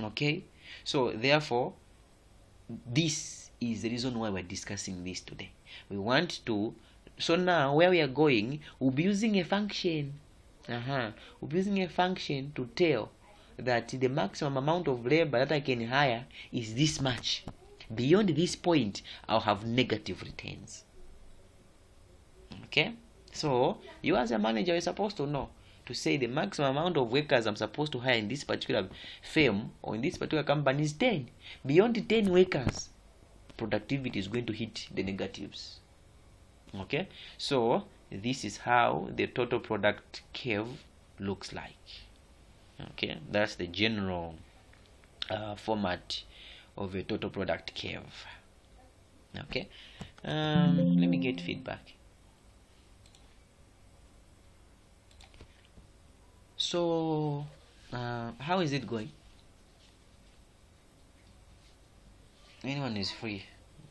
Okay? So therefore this is the reason why we're discussing this today. We want to so now where we are going we'll be using a function. Uh-huh. we'll be using a function to tell that the maximum amount of labor that i can hire is this much. Beyond this point i'll have negative returns. Okay? So you as a manager you're supposed to know to say the maximum amount of workers i'm supposed to hire in this particular firm or in this particular company is 10 beyond 10 workers productivity is going to hit the negatives. Okay? So this is how the total product curve looks like. Okay? That's the general uh, format of a total product curve. Okay? Um, let me get feedback. So uh, how is it going anyone is free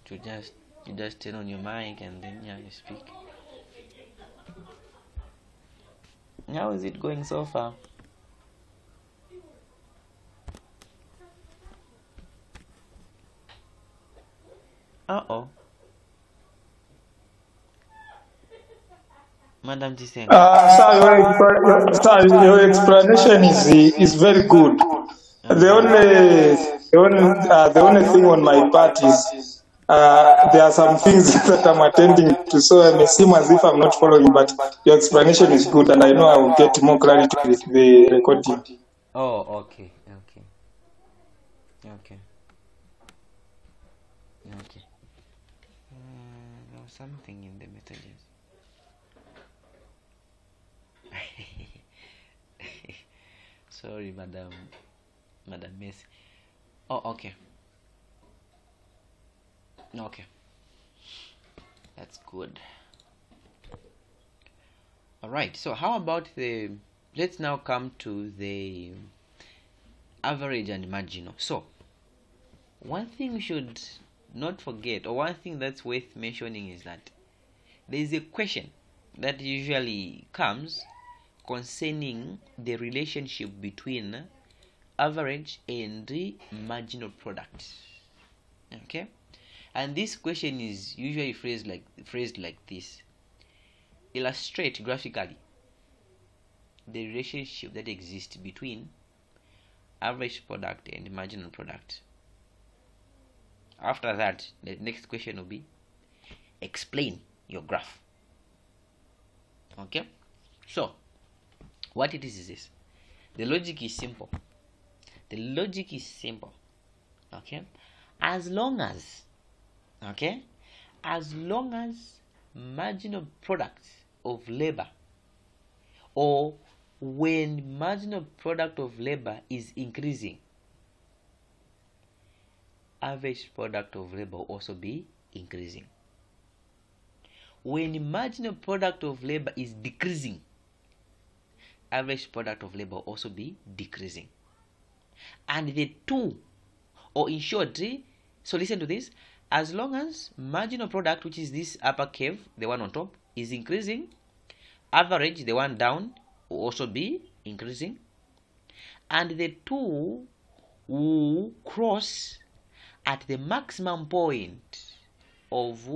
to just you just turn on your mic and then yeah you speak how is it going so far uh-oh madam Tiseng. Uh, sir, your, your explanation is is very good. The only the only uh, the only thing on my part is uh, there are some things that I'm attending to, so I may seem as if I'm not following. But your explanation is good, and I know I will get more clarity with the recording. Oh, okay, okay, okay, okay. Uh, there was something in the messages. Sorry, madam, madam Miss. Oh, okay, okay. That's good. All right. So, how about the? Let's now come to the average and marginal. So, one thing we should not forget, or one thing that's worth mentioning, is that there is a question that usually comes concerning the relationship between average and the marginal product. Okay, and this question is usually phrased like phrased like this: illustrate graphically the relationship that exists between average product and marginal product. After that, the next question will be explain your graph. Okay, so what it is is this the logic is simple. The logic is simple. Okay, as long as okay, as long as marginal product of labor or when marginal product of labor is increasing average product of labor will also be increasing. When marginal product of labor is decreasing average product of labor will also be decreasing and the two or in short so listen to this as long as marginal product which is this upper curve the one on top is increasing average the one down will also be increasing. And the two will cross at the maximum point of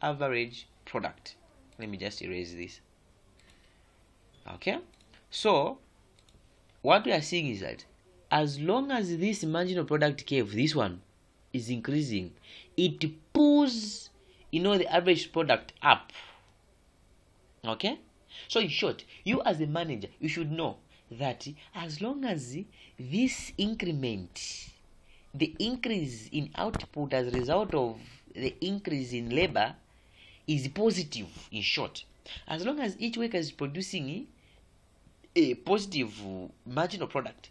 average product. Let me just erase this. Okay? So what we are seeing is that as long as this marginal product curve this one is increasing it pulls you know the average product up. Okay? So in short you as a manager you should know that as long as this increment the increase in output as a result of the increase in labor is positive in short. As long as each worker is producing a positive marginal product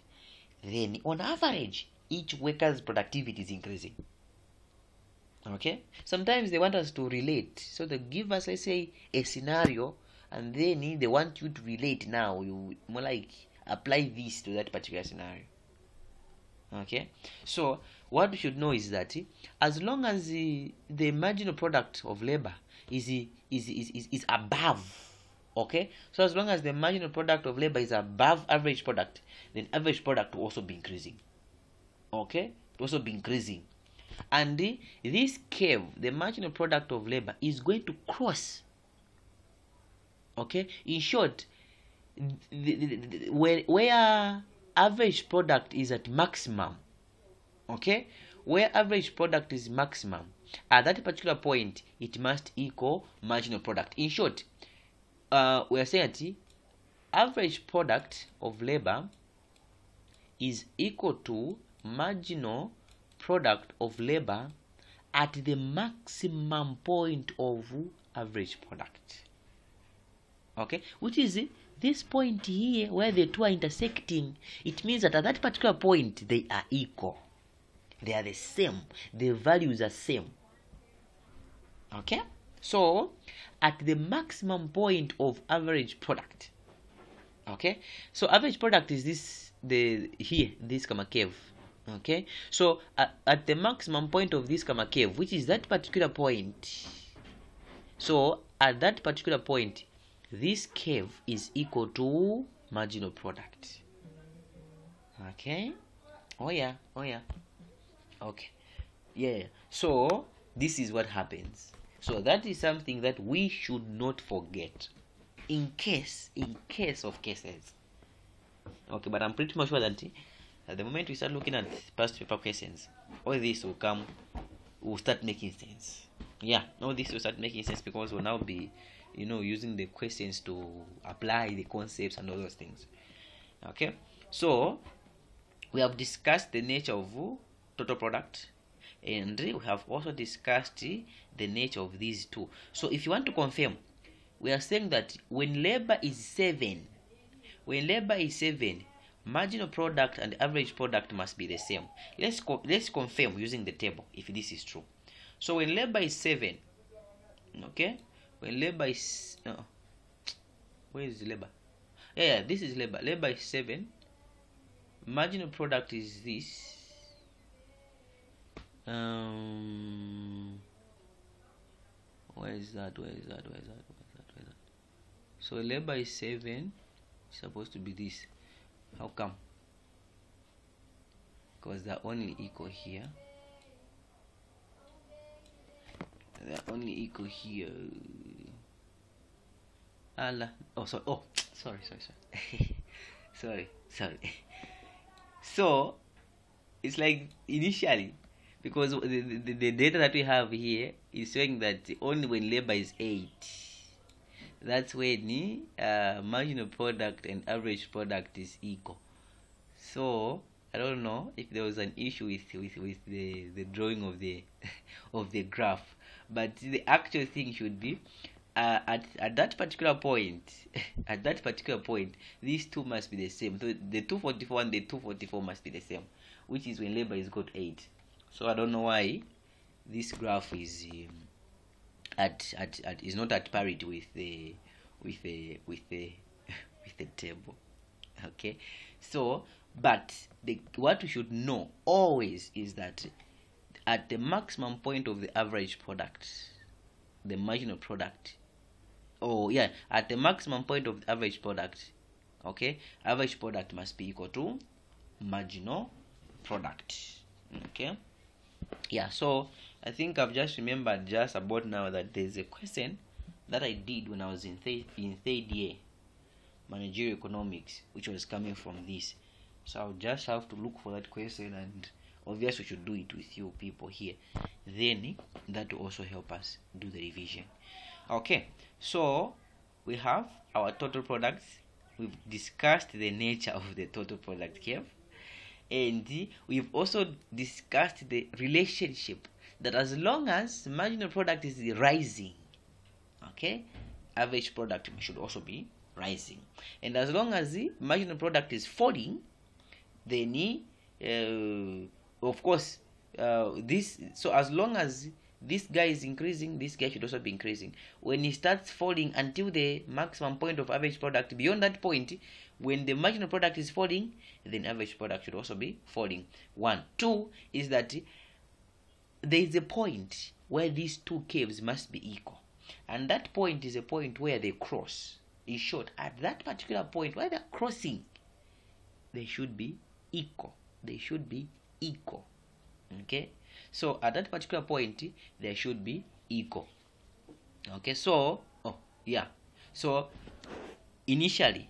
then on average each worker's productivity is increasing. Okay? Sometimes they want us to relate. So they give us let's say a scenario and then they want you to relate now. You more like apply this to that particular scenario. Okay? So what we should know is that as long as the, the marginal product of labor is, is, is, is, is above okay? So as long as the marginal product of labor is above average product then average product will also be increasing. Okay? It will also be increasing. And the, this curve the marginal product of labor is going to cross. Okay? In short the, the, the, where, where average product is at maximum okay? Where average product is maximum at that particular point it must equal marginal product. In short uh, we are saying that average product of labor is equal to marginal product of labor at the maximum point of average product. Okay? Which is this point here where the two are intersecting it means that at that particular point they are equal. They are the same. The values are same. Okay so at the maximum point of average product. Okay? So average product is this the here this comma curve okay? So at, at the maximum point of this comma curve which is that particular point. So at that particular point this curve is equal to marginal product. Okay? Oh yeah. Oh yeah. Okay. Yeah. So this is what happens so that is something that we should not forget. In case in case of cases. Okay but i'm pretty much sure that at the moment we start looking at past paper questions all this will come will start making sense. Yeah all this will start making sense because we'll now be you know using the questions to apply the concepts and all those things. Okay? So we have discussed the nature of total product and we have also discussed the nature of these two. So if you want to confirm we are saying that when labor is 7 when labor is 7 marginal product and average product must be the same. Let's co- let's confirm using the table if this is true. So when labor is 7 okay? When labor is no. Where is labor? Yeah, yeah this is labor. Labor is 7 marginal product is this um where is that where is that where is that where is that, where is that? so labor is 7 it's supposed to be this. How come? Because they're only equal here. They're only equal here. Allah. oh sorry. Oh sorry sorry sorry. Sorry sorry. So it's like initially because the, the, the data that we have here is showing that only when labor is 8 that's when uh, marginal product and average product is equal. So i don't know if there was an issue with with, with the, the drawing of the of the graph. But the actual thing should be uh, at, at that particular point at that particular point these two must be the same. So the 244 and the 244 must be the same which is when labor is got 8 so i don't know why this graph is um, at, at, at is not at parity with the with the with the with the table. Okay? So but the what we should know always is that at the maximum point of the average product the marginal product oh yeah at the maximum point of the average product okay average product must be equal to marginal product. Okay yeah so i think i've just remembered just about now that there's a question that i did when i was in third in third year managerial economics which was coming from this. So i'll just have to look for that question and obviously we should do it with you people here. Then that will also help us do the revision. Okay so we have our total products. We've discussed the nature of the total product curve and we've also discussed the relationship that as long as marginal product is rising okay average product should also be rising. And as long as the marginal product is falling then uh, of course uh, this so as long as this guy is increasing this guy should also be increasing. When he starts falling until the maximum point of average product beyond that point when the marginal product is falling then average product should also be falling. One. Two is that there is a point where these two curves must be equal. And that point is a point where they cross. In short at that particular point where they're crossing they should be equal. They should be equal. Okay? So at that particular point they should be equal. Okay? So oh yeah. So initially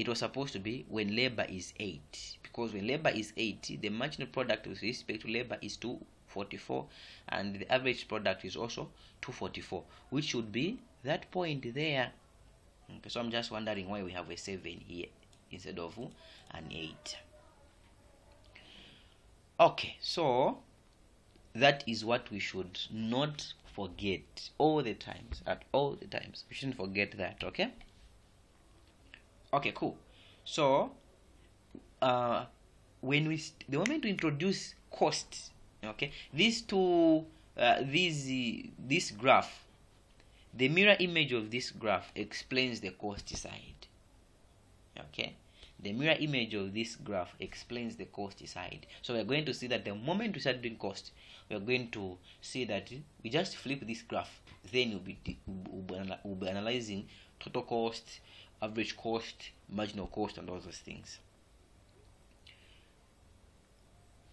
it was supposed to be when labor is 8 because when labor is 8 the marginal product with respect to labor is 244 and the average product is also 244 which should be that point there. Okay so i'm just wondering why we have a 7 here instead of an 8 okay so that is what we should not forget all the times at all the times. We shouldn't forget that okay okay cool. So uh when we the moment we introduce cost okay? These two uh, these this graph the mirror image of this graph explains the cost side okay? The mirror image of this graph explains the cost side. So we're going to see that the moment we start doing cost we're going to see that we just flip this graph. Then we'll be, we'll be analyzing total cost average cost marginal cost and all those things.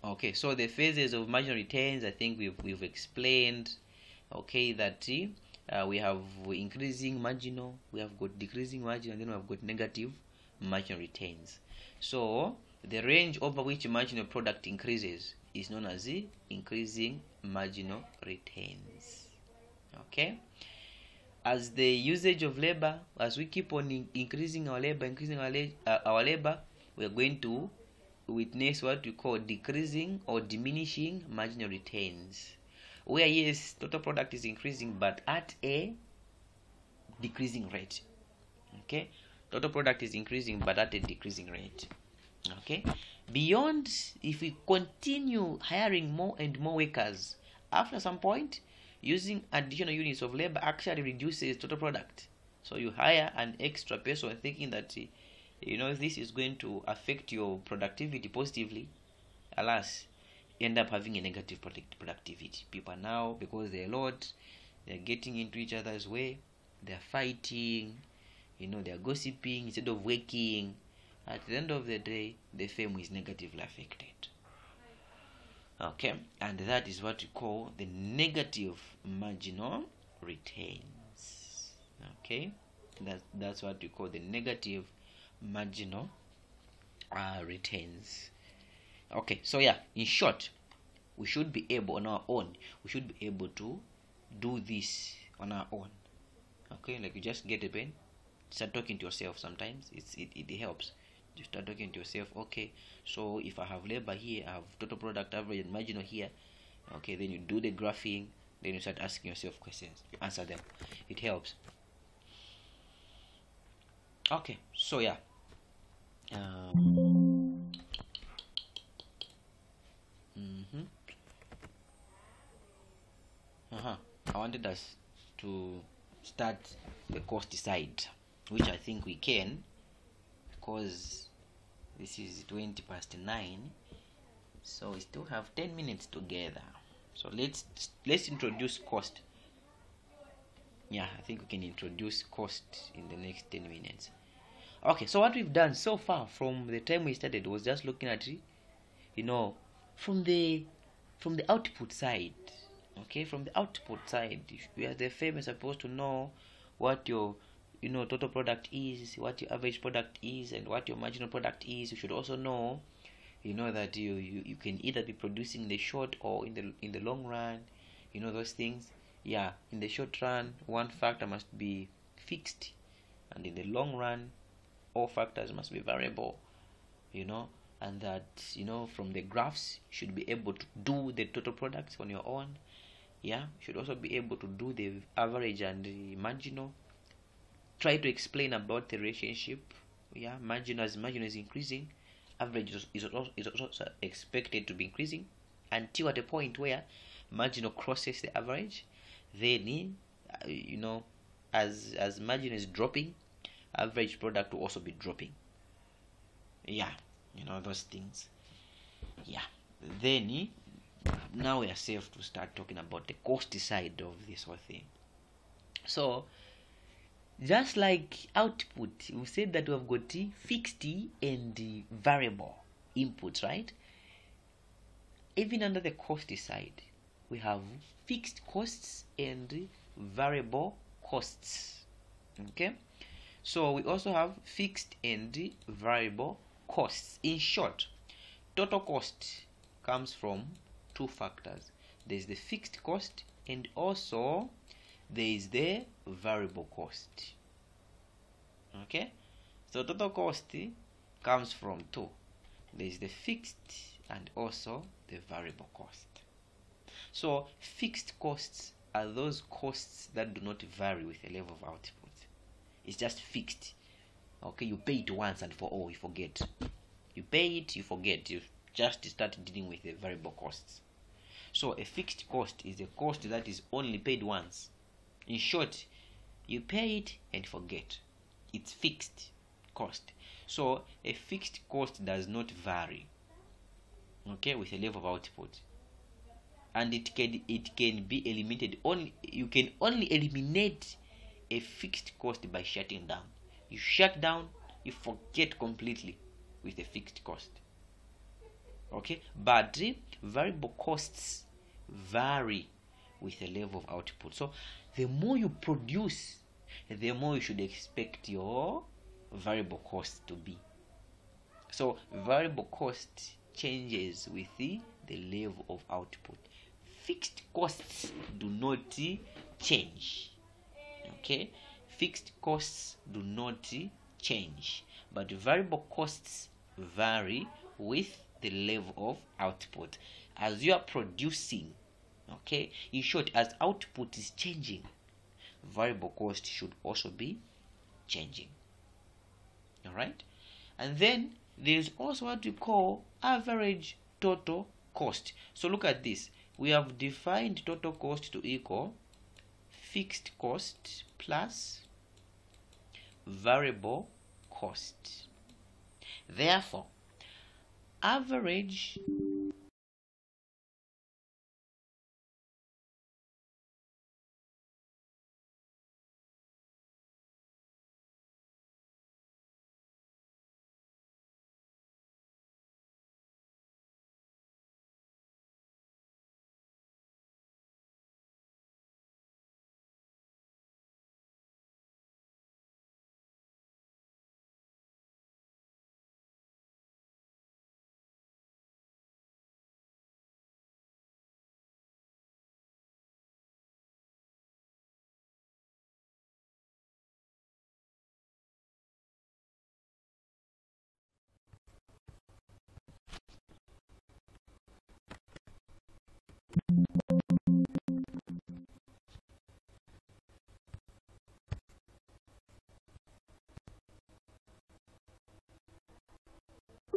Okay so the phases of marginal returns i think we've, we've explained okay that uh, we have increasing marginal we have got decreasing marginal, and then we have got negative marginal returns. So the range over which marginal product increases is known as the increasing marginal returns. Okay as the usage of labor as we keep on in- increasing our labor increasing our, la- uh, our labor we are going to witness what we call decreasing or diminishing marginal returns. Where yes total product is increasing but at a decreasing rate. Okay? Total product is increasing but at a decreasing rate. Okay? Beyond if we continue hiring more and more workers after some point using additional units of labor actually reduces total product. So you hire an extra person thinking that you know this is going to affect your productivity positively. Alas you end up having a negative product productivity. People now because they're a lot they're getting into each other's way they're fighting you know they're gossiping instead of working. At the end of the day the firm is negatively affected okay and that is what we call the negative marginal returns. Okay that, that's what we call the negative marginal uh, okay so yeah in short we should be able on our own we should be able to do this on our own. Okay like you just get a pen start talking to yourself sometimes. It's it, it helps you start talking to yourself okay so if i have labor here i have total product average and marginal here okay then you do the graphing then you start asking yourself questions you answer them it helps okay so yeah um, mhm. uh-huh. i wanted us to start the cost side which i think we can because this is 20 past 9 so we still have 10 minutes together. So let's let's introduce cost. Yeah i think we can introduce cost in the next 10 minutes. Okay so what we've done so far from the time we started was just looking at you know from the from the output side. Okay from the output side we are the firm supposed to know what your you know total product is what your average product is and what your marginal product is you should also know you know that you, you you can either be producing in the short or in the in the long run you know those things. Yeah in the short run one factor must be fixed and in the long run all factors must be variable you know and that you know from the graphs you should be able to do the total products on your own. Yeah you should also be able to do the average and the marginal try to explain about the relationship. Yeah marginal as marginal is increasing. Average is, is, also, is also expected to be increasing until at a point where marginal crosses the average. Then uh, you know as as margin is dropping average product will also be dropping. Yeah you know those things. Yeah. Then now we are safe to start talking about the cost side of this whole thing. So just like output we said that we've got fixed and variable inputs right? Even under the cost side we have fixed costs and variable costs okay? So we also have fixed and variable costs. In short total cost comes from two factors. There's the fixed cost and also there is the variable cost. Okay? So total cost comes from two. There is the fixed and also the variable cost. So fixed costs are those costs that do not vary with the level of output. It's just fixed. Okay? You pay it once and for all you forget. You pay it you forget. You just start dealing with the variable costs. So a fixed cost is a cost that is only paid once in short you pay it and forget. It's fixed cost. So a fixed cost does not vary okay with a level of output. And it can it can be eliminated only you can only eliminate a fixed cost by shutting down. You shut down you forget completely with a fixed cost okay? But variable costs vary with the level of output. So the more you produce the more you should expect your variable cost to be. So variable cost changes with the, the level of output. Fixed costs do not change. Okay? Fixed costs do not change. But variable costs vary with the level of output. As you are producing okay? In short as output is changing variable cost should also be changing. All right and then there's also what we call average total cost. So look at this. We have defined total cost to equal fixed cost plus variable cost. Therefore average